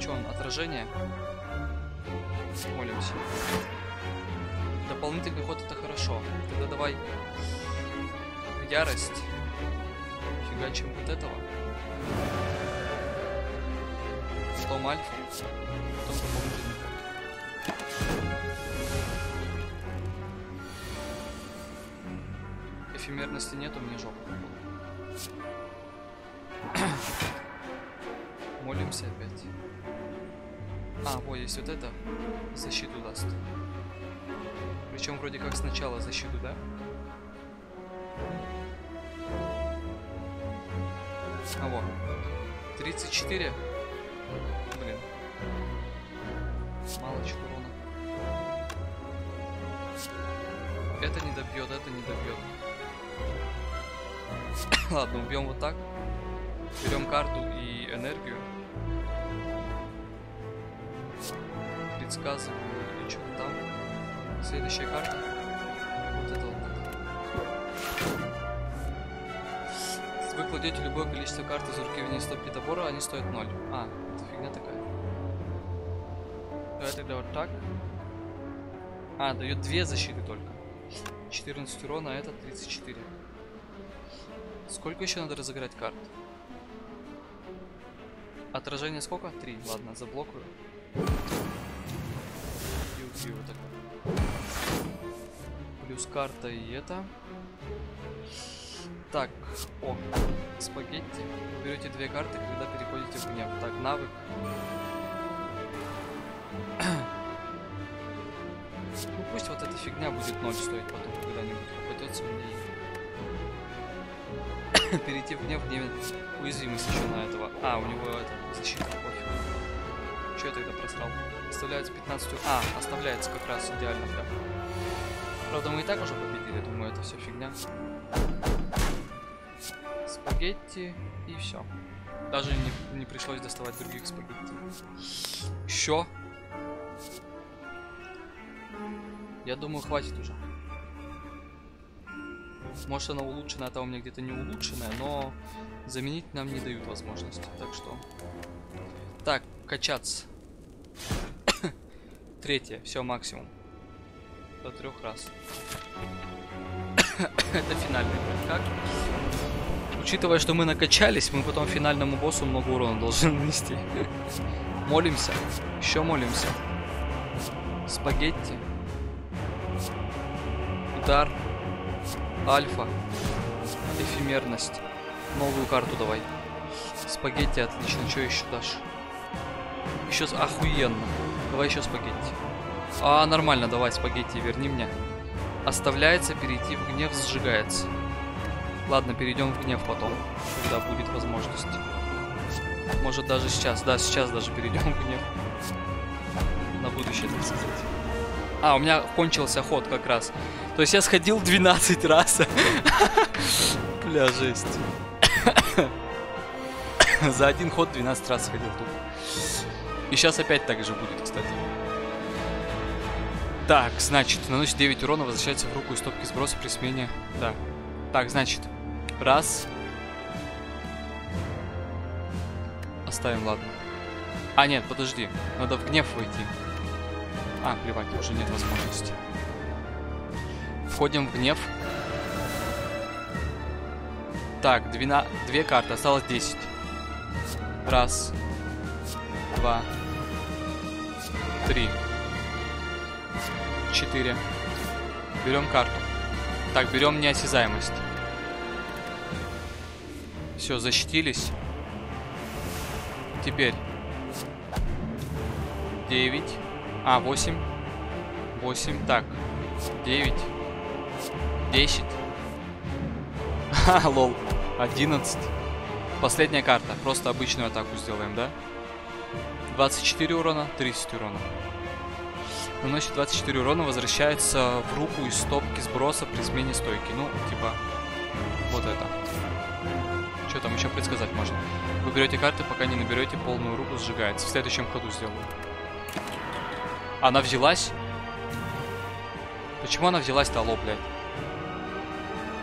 Че он, отражение? Молимся. Дополнительный ход это хорошо. Тогда давай ярость. Фигачим вот этого. Потом альфа. Потом дополнительный ход. Эфемерности нету, мне жопа. Молимся опять. А, вот есть вот это. Защиту даст. Причем вроде как сначала защиту, да? А вот. 34. Блин. Мало чего урона. Это не добьет, это не добьет. Ладно, убьем вот так. Берем карту и энергию. Предсказываю и что-то там. Следующая карта. Вот это вот. Вы кладете любое количество карт из руки вне стопки топора, они стоят 0. А, это фигня такая. Давай тогда вот так. А, дает две защиты только. 14 урона, а это 34. Сколько еще надо разыграть карт? Отражение сколько? Три. Ладно, заблокую. Убью вот так. Плюс карта и это. Так, о, спагетти. Берете две карты, когда переходите в гнев. Так, навык. Ну пусть вот эта фигня будет 0 стоить потом когда-нибудь попадется мне. Перейти в гнев гнев уязвимость еще на этого. А, у него это защита. Че я тогда просрал? Оставляется 15... А, оставляется как раз идеально прям. Правда, мы и так уже победили, думаю, это все фигня. Спагетти и все. Даже не, не пришлось доставать других спагетти. Еще Я думаю, хватит уже. Может она улучшена, а там у меня где-то не улучшенная, но заменить нам не дают возможности. Так что... Так, качаться. Третье, все максимум. До трех раз. Это финальный как? Учитывая, что мы накачались, мы потом финальному боссу много урона должны нанести. молимся. Еще молимся. Спагетти. Удар. Альфа. Эфемерность. Новую карту давай. Спагетти, отлично. Что еще дашь? Еще охуенно. Давай еще спагетти. А, нормально, давай спагетти, верни мне. Оставляется, перейти в гнев, сжигается. Ладно, перейдем в гнев потом, когда будет возможность. Может даже сейчас, да, сейчас даже перейдем в гнев. На будущее, так сказать. А, у меня кончился ход как раз. То есть я сходил 12 раз. Бля, жесть. За один ход 12 раз сходил тут. И сейчас опять так же будет, кстати. Так, значит, наносит 9 урона, возвращается в руку из стопки сброса при смене. Да. Так, значит, раз. Оставим, ладно. А, нет, подожди. Надо в гнев войти. А, плевать, уже нет возможности. Входим в гнев. Так, двена... две карты, осталось 10. Раз. Два. Три. Четыре. Берем карту. Так, берем неосязаемость. Все, защитились. Теперь. 9. А, 8. 8. Так. 9. 10. Ха, лол. 11. Последняя карта. Просто обычную атаку сделаем, да? 24 урона, 30 урона. Наносит 24 урона, возвращается в руку из стопки сброса при смене стойки. Ну, типа, вот это. Что там еще предсказать можно? Вы берете карты, пока не наберете полную руку, сжигается. В следующем ходу сделаю. Она взялась? Почему она взялась-то, алло, блядь?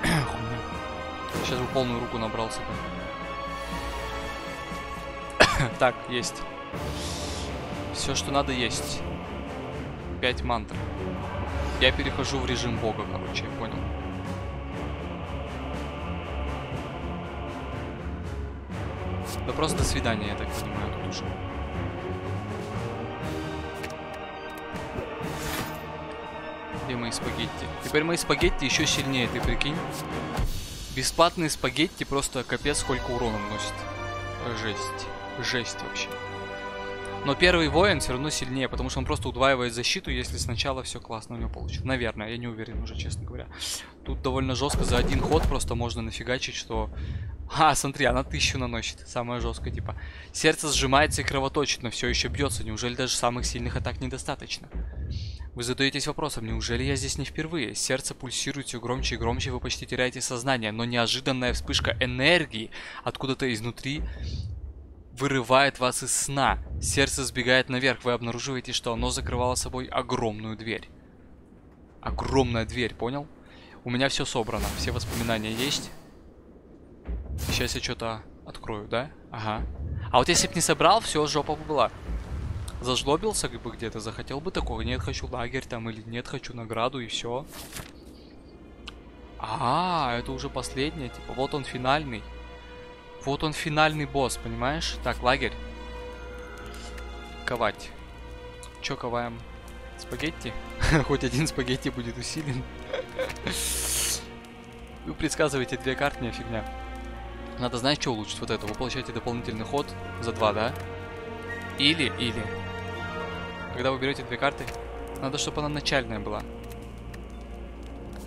Сейчас бы полную руку набрался. так, есть. Все, что надо, есть. Пять мантр. Я перехожу в режим бога, короче, я понял. Да просто до свидания, я так понимаю, тут уже. Где мои спагетти? Теперь мои спагетти еще сильнее, ты прикинь? Бесплатные спагетти просто капец сколько урона наносит. Жесть. Жесть вообще. Но первый воин все равно сильнее, потому что он просто удваивает защиту, если сначала все классно у него получится. Наверное, я не уверен уже, честно говоря. Тут довольно жестко за один ход просто можно нафигачить, что... А, смотри, она тысячу наносит. Самое жесткое, типа. Сердце сжимается и кровоточит, но все еще бьется. Неужели даже самых сильных атак недостаточно? Вы задаетесь вопросом, неужели я здесь не впервые? Сердце пульсирует все громче и громче, вы почти теряете сознание, но неожиданная вспышка энергии откуда-то изнутри вырывает вас из сна. Сердце сбегает наверх, вы обнаруживаете, что оно закрывало собой огромную дверь. Огромная дверь, понял? У меня все собрано, все воспоминания есть. Сейчас я что-то открою, да? Ага. А вот если бы не собрал, все, жопа была. Зажлобился бы где-то, захотел бы такого. Нет, хочу лагерь там, или нет, хочу награду, и все. А, это уже последнее, типа, вот он финальный. Вот он финальный босс, понимаешь? Так, лагерь. Ковать. Чё коваем? Спагетти? Хоть один спагетти будет усилен. Вы предсказываете две карты, не фигня. Надо, знаешь, что улучшить? Вот это. Вы получаете дополнительный ход за два, да? Или, или. Когда вы берете две карты, надо, чтобы она начальная была.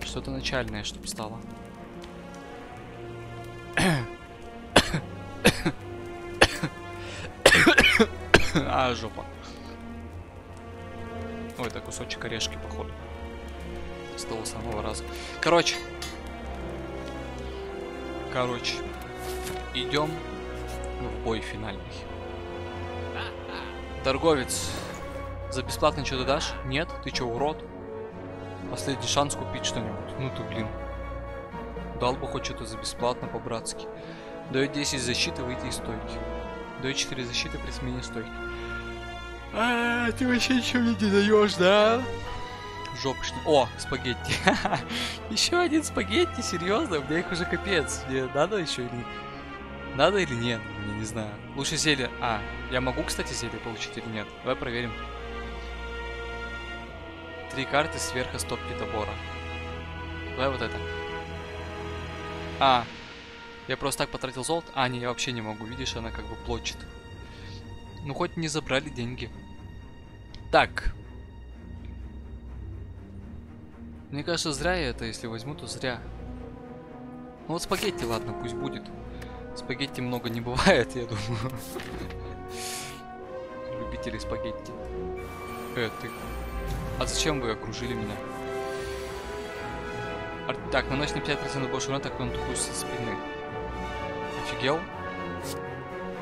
Что-то начальное, чтобы стало. А, жопа. Ой, это кусочек орешки, походу. С того самого раза. Короче. Короче. Идем в бой финальный. Торговец, за бесплатно что-то дашь? Нет? Ты что, урод? Последний шанс купить что-нибудь. Ну ты, блин. Дал бы хоть что-то за бесплатно по-братски. Дает 10 защиты, выйти из стойки. Дает 4 защиты при смене стойки. А, ты вообще ничего мне не даешь, да? Жопочный. О, спагетти. еще один спагетти, серьезно? У меня их уже капец. Мне надо еще или... Надо или нет? Я не знаю. Лучше зелье. А, я могу, кстати, зелье получить или нет? Давай проверим. Три карты сверху стопки добора. Давай вот это. А, я просто так потратил золото? А, не, я вообще не могу. Видишь, она как бы плочет. Ну, хоть не забрали деньги. Так. Мне кажется, зря я это, если возьму, то зря. Ну вот спагетти, ладно, пусть будет. Спагетти много не бывает, я думаю. Любители спагетти. Э, ты... А зачем вы окружили меня? Так, наносит на 50% больше урона, так он атакуешь со спины. Офигел?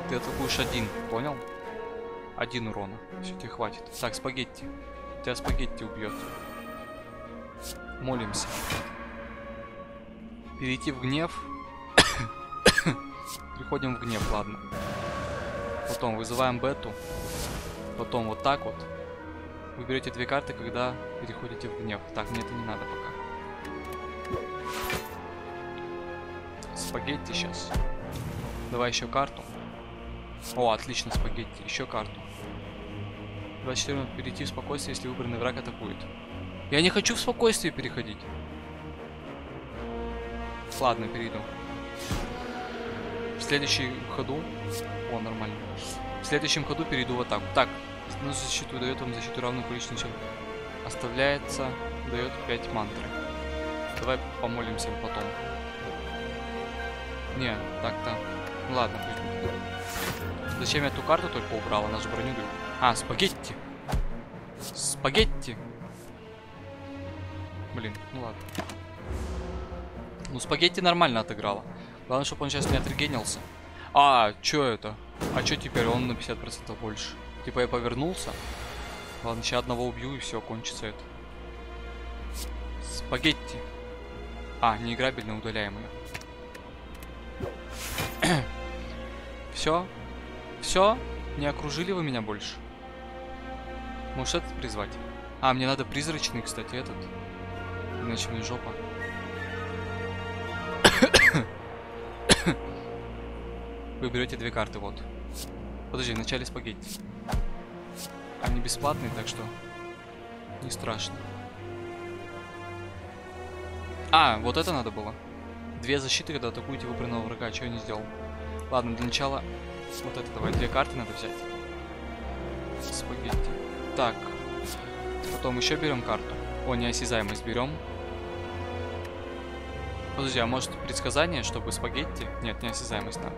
Ты атакуешь один, понял? Один урона. Все, тебе хватит. Так, спагетти. Тебя спагетти убьет. Молимся. Перейти в гнев. Приходим в гнев, ладно. Потом вызываем бету. Потом вот так вот. Вы берете две карты, когда переходите в гнев. Так, мне это не надо пока. Спагетти сейчас. Давай еще карту. О, отлично, спагетти. Еще карту. 24 минут перейти в спокойствие, если выбранный враг атакует. Я не хочу в спокойствие переходить. Ладно, перейду. В следующем ходу... О, нормально. В следующем ходу перейду в атаку. Так, ну защиту дает вам защиту равную количеству сил. Оставляется, дает 5 мантры. Давай помолимся потом. Не, так-то. Ладно, пусть будет. Зачем я эту карту только убрал? Она же броню дает. А, спагетти. Спагетти. Блин, ну ладно. Ну, спагетти нормально отыграла. Главное, чтобы он сейчас не отрегенился. А, чё это? А чё теперь? Он на 50% больше. Типа я повернулся. Ладно, сейчас одного убью и все, кончится это. Спагетти. А, неиграбельно удаляем ее. все? Все? Не окружили вы меня больше? Может этот призвать? А, мне надо призрачный, кстати, этот. Иначе мне жопа. Вы берете две карты, вот. Подожди, в начале спагетти. Они бесплатные, так что не страшно. А, вот это надо было. Две защиты, когда атакуете выбранного врага. Чего я не сделал? Ладно, для начала вот это давай. Две карты надо взять. Спагетти. Так. Потом еще берем карту. О, неосязаемость берем. Подожди, а может предсказание, чтобы спагетти? Нет, неосязаемость надо.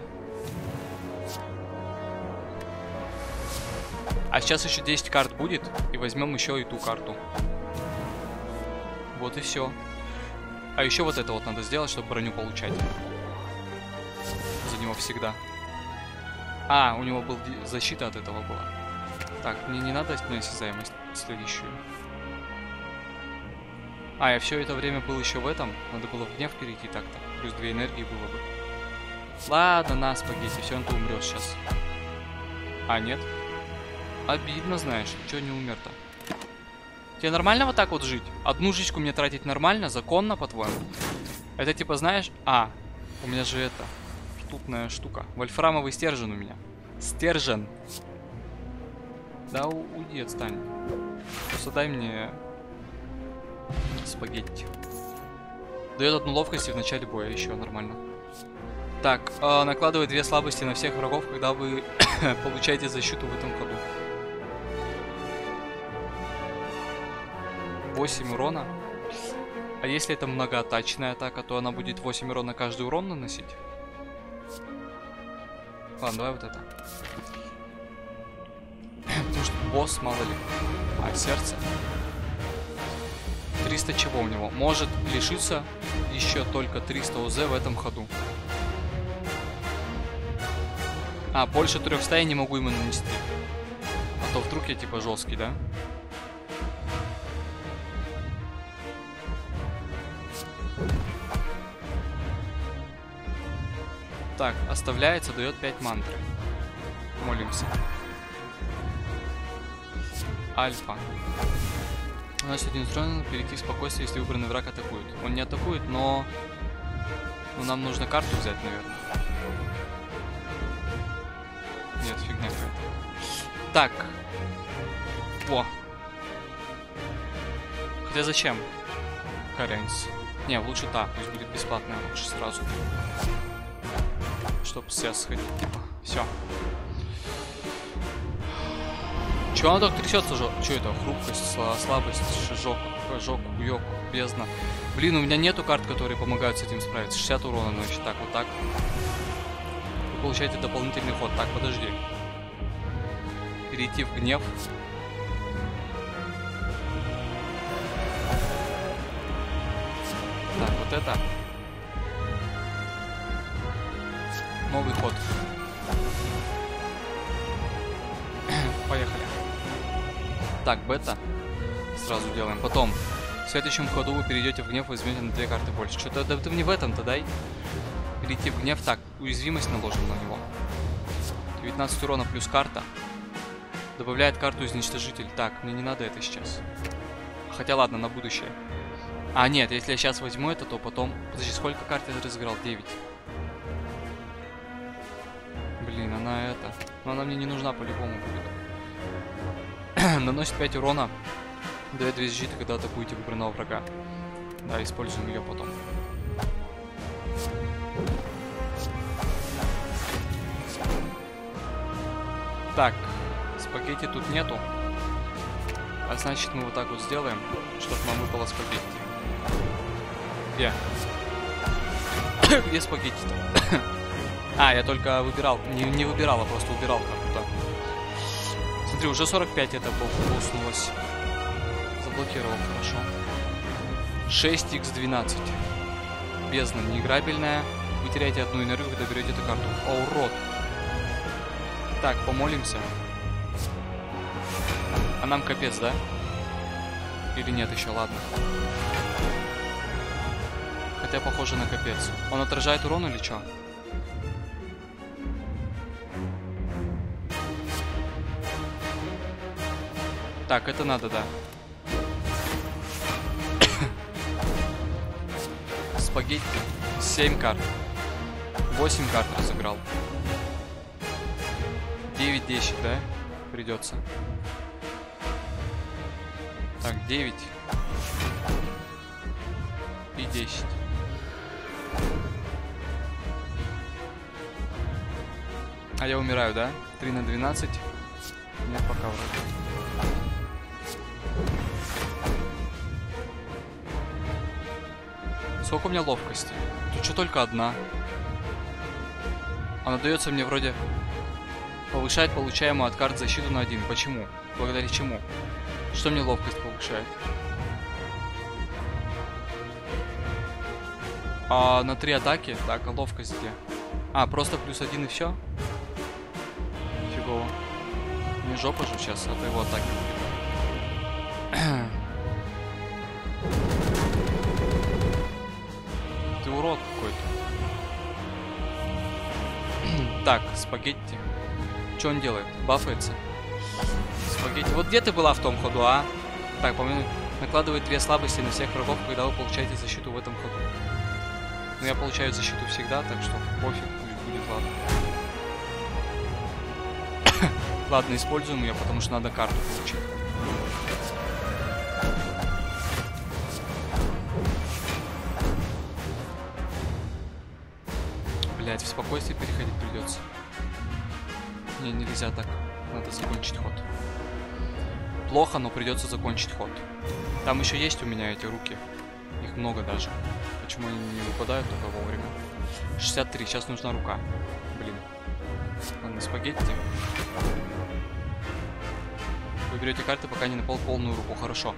А сейчас еще 10 карт будет, и возьмем еще и ту карту. Вот и все. А еще вот это вот надо сделать, чтобы броню получать. Него всегда. А, у него был защита от этого была. Так, мне не надо неосязаемость следующую. А, я все это время был еще в этом. Надо было в гнев перейти так-то. Плюс две энергии было бы. Ладно, на, спагетти, все, он ты умрет сейчас. А, нет? Обидно, знаешь, чего не умер-то? Тебе нормально вот так вот жить? Одну жизньку мне тратить нормально, законно, по-твоему? Это типа, знаешь... А, у меня же это... Ртутная штука. Вольфрамовый стержен у меня. Стержен. Да уйди, отстань. Просто дай мне... Спагетти. Дает одну ловкость в начале боя, еще нормально. Так, э, накладывай две слабости на всех врагов, когда вы получаете защиту в этом ходу. 8 урона. А если это многоатачная атака, то она будет 8 урона каждый урон наносить? Ладно, давай вот это. Потому что босс, мало ли. А, сердце. 300 чего у него? Может лишиться еще только 300 УЗ в этом ходу. А, больше 300 я не могу ему нанести. А то вдруг я типа жесткий, да? Так, оставляется, дает 5 мантры. Молимся. Альфа. Нас один устроен перейти в спокойствие, если выбранный враг атакует. Он не атакует, но... Ну, нам нужно карту взять, наверное. Нет, фигня какая-то. Так. Во. Хотя зачем? Каренс. Не, лучше так, пусть будет бесплатная лучше сразу. Чтоб все сходить, типа. Все. Че она так трясется же? Че это? Хрупкость, слабость, шажок, ожог, уёк, бездна. Блин, у меня нету карт, которые помогают с этим справиться. 60 урона, значит, так, вот так. Вы получаете дополнительный ход. Так, подожди. Перейти в гнев. Так, вот это. Новый ход. Поехали. Так, бета. Сразу делаем. Потом. В следующем ходу вы перейдете в гнев и возьмете на две карты больше. Что-то да ты мне в этом-то дай. Перейти в гнев. Так, уязвимость наложим на него. 19 урона плюс карта. Добавляет карту изничтожитель. Так, мне не надо это сейчас. Хотя ладно, на будущее. А, нет, если я сейчас возьму это, то потом... Подожди, сколько карт я разыграл? 9. Блин, она это... Но она мне не нужна по-любому будет. Наносит 5 урона. Дает 2 защиты, когда атакуете выбранного врага. Да, используем ее потом. Так, спагетти тут нету. А значит мы вот так вот сделаем, чтобы нам выпало спагетти. Где? Где спагетти-то? а, я только выбирал. Не, не выбирал, а просто убирал как-то. Смотри, уже 45 это полуснулось. Заблокировал, хорошо. 6х12. Бездна неиграбельная. Вы теряете одну энергию, когда берете эту карту. О, урод. Так, помолимся. А нам капец, да? Или нет еще, ладно. Хотя похоже на капец. Он отражает урон или что? Так, это надо, да. Спагетти. 7 карт. 8 карт разыграл. 9-10, да? Придется. Так, 9. И 10. А я умираю, да? 3 на 12. Нет, пока вроде. Сколько у меня ловкости? Тут что только одна. Она дается мне вроде... Повышает получаемую от карт защиту на один. Почему? Благодаря чему? Что мне ловкость повышает? А на три атаки? Так, а ловкость где? А, просто плюс один и все? Фигово. Мне жопа же сейчас от его атаки будет. Так, спагетти. Что он делает? Бафается? Спагетти. Вот где ты была в том ходу, а? Так, по-моему, накладывает две слабости на всех врагов, когда вы получаете защиту в этом ходу. Но я получаю защиту всегда, так что пофиг будет ладно. ладно, используем ее, потому что надо карту получить. Спокойствие переходить придется. Не, нельзя так. Надо закончить ход. Плохо, но придется закончить ход. Там еще есть у меня эти руки. Их много даже. Почему они не выпадают только вовремя? 63. Сейчас нужна рука. Блин. Ладно, спагетти. Вы берете карты, пока не напал полную руку. Хорошо.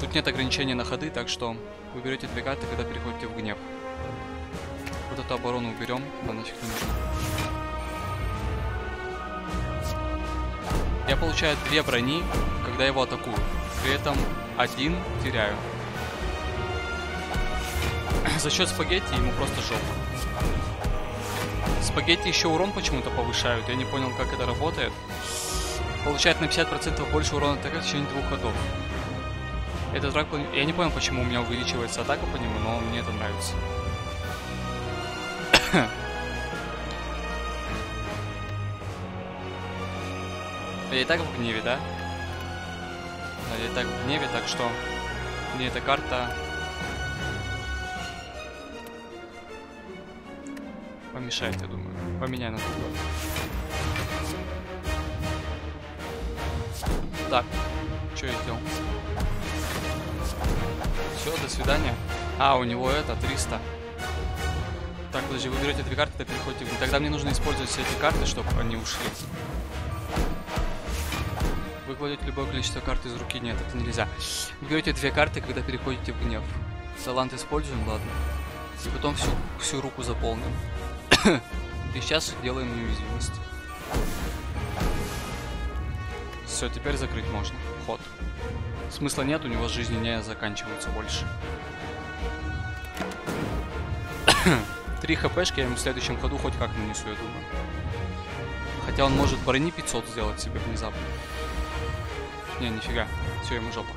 Тут нет ограничения на ходы, так что вы берете две карты, когда переходите в гнев. Вот эту оборону уберем, да нафиг не нужно. Я получаю две брони, когда его атакую. При этом один теряю. За счет спагетти ему просто жопа. Спагетти еще урон почему-то повышают. Я не понял, как это работает. Получает на 50% больше урона атака в течение двух ходов. Этот враг... Я не понял, почему у меня увеличивается атака по нему, но мне это нравится. Я и так в гневе, да? Да, я и так в гневе, так что мне эта карта помешает, я думаю. Поменяй на другой. Так, что я сделал? Все, до свидания. А, у него это 300. Так, подожди, вы берете две карты, тогда переходите в... Тогда мне нужно использовать все эти карты, чтобы они ушли. Выкладывать любое количество карт из руки. Нет, это нельзя. Вы берете две карты, когда переходите в гнев. Талант используем, ладно. И потом всю, всю руку заполним. И сейчас делаем неуязвимость. Все, теперь закрыть можно. Ход. Смысла нет, у него жизни не заканчиваются больше. Три хпшки я ему в следующем ходу хоть как нанесу, я думаю. Хотя он может брони 500 сделать себе внезапно. Не, нифига. Все, ему жопа.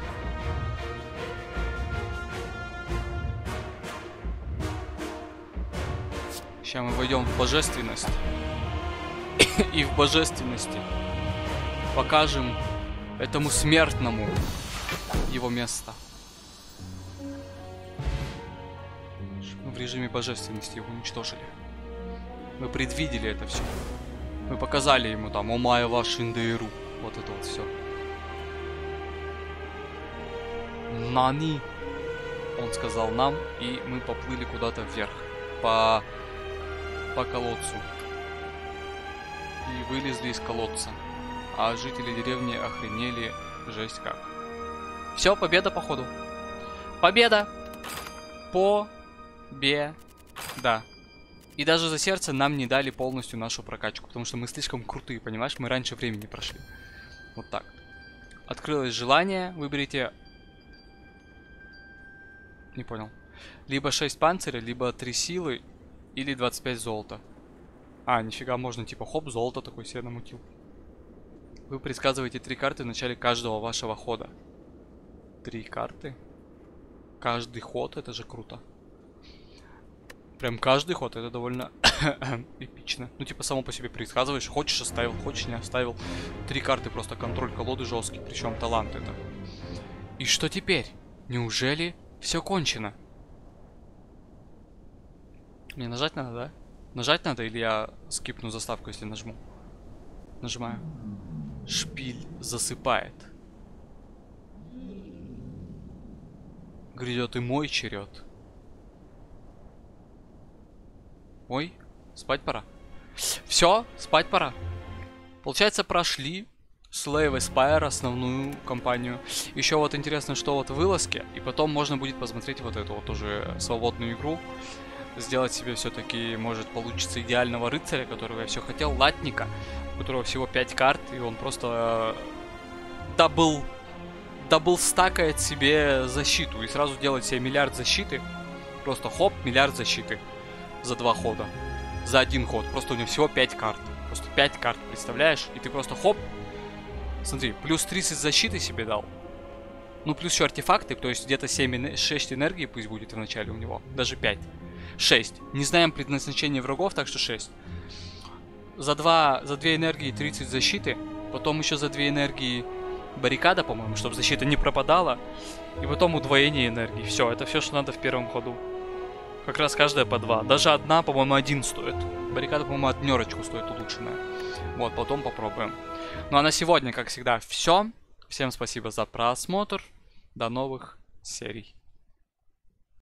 Сейчас мы войдем в божественность. И в божественности покажем этому смертному его место. Режиме божественности его уничтожили. Мы предвидели это все. Мы показали ему там Омая ваш Индейру. Вот это вот все. Нани. Он сказал нам, и мы поплыли куда-то вверх. По, по колодцу. И вылезли из колодца. А жители деревни охренели жесть как. Все, победа походу. Победа! Победа. И даже за сердце нам не дали полностью нашу прокачку, потому что мы слишком крутые, понимаешь? Мы раньше времени прошли. Вот так. Открылось желание, выберите... Не понял. Либо 6 панциря, либо 3 силы, или 25 золота. А, нифига, можно типа хоп, золото такой себе намутил. Вы предсказываете три карты в начале каждого вашего хода. Три карты? Каждый ход, это же круто. Прям каждый ход, это довольно эпично. Ну, типа, само по себе предсказываешь, хочешь оставил, хочешь не оставил. Три карты, просто контроль колоды жесткий, причем талант это. И что теперь? Неужели все кончено? Мне нажать надо, да? Нажать надо или я скипну заставку, если нажму? Нажимаю. Шпиль засыпает. Грядет и мой черед. Ой, спать пора. Все, спать пора. Получается, прошли Slay the Spire, основную кампанию. Еще вот интересно, что вот вылазки, и потом можно будет посмотреть вот эту вот уже свободную игру. Сделать себе все-таки, может, получится идеального рыцаря, которого я все хотел, латника, у которого всего 5 карт, и он просто double, double стакает себе защиту, и сразу делает себе миллиард защиты. Просто хоп, миллиард защиты за два хода. За один ход. Просто у него всего 5 карт. Просто 5 карт, представляешь? И ты просто хоп. Смотри, плюс 30 защиты себе дал. Ну, плюс еще артефакты, то есть где-то 7, 6 энергии пусть будет в начале у него. Даже 5. 6. Не знаем предназначение врагов, так что 6. За 2, за 2 энергии 30 защиты. Потом еще за 2 энергии баррикада, по-моему, чтобы защита не пропадала. И потом удвоение энергии. Все, это все, что надо в первом ходу. Как раз каждая по два. Даже одна, по-моему, один стоит. Баррикада, по-моему, однерочку стоит улучшенная. Вот, потом попробуем. Ну а на сегодня, как всегда, все. Всем спасибо за просмотр. До новых серий.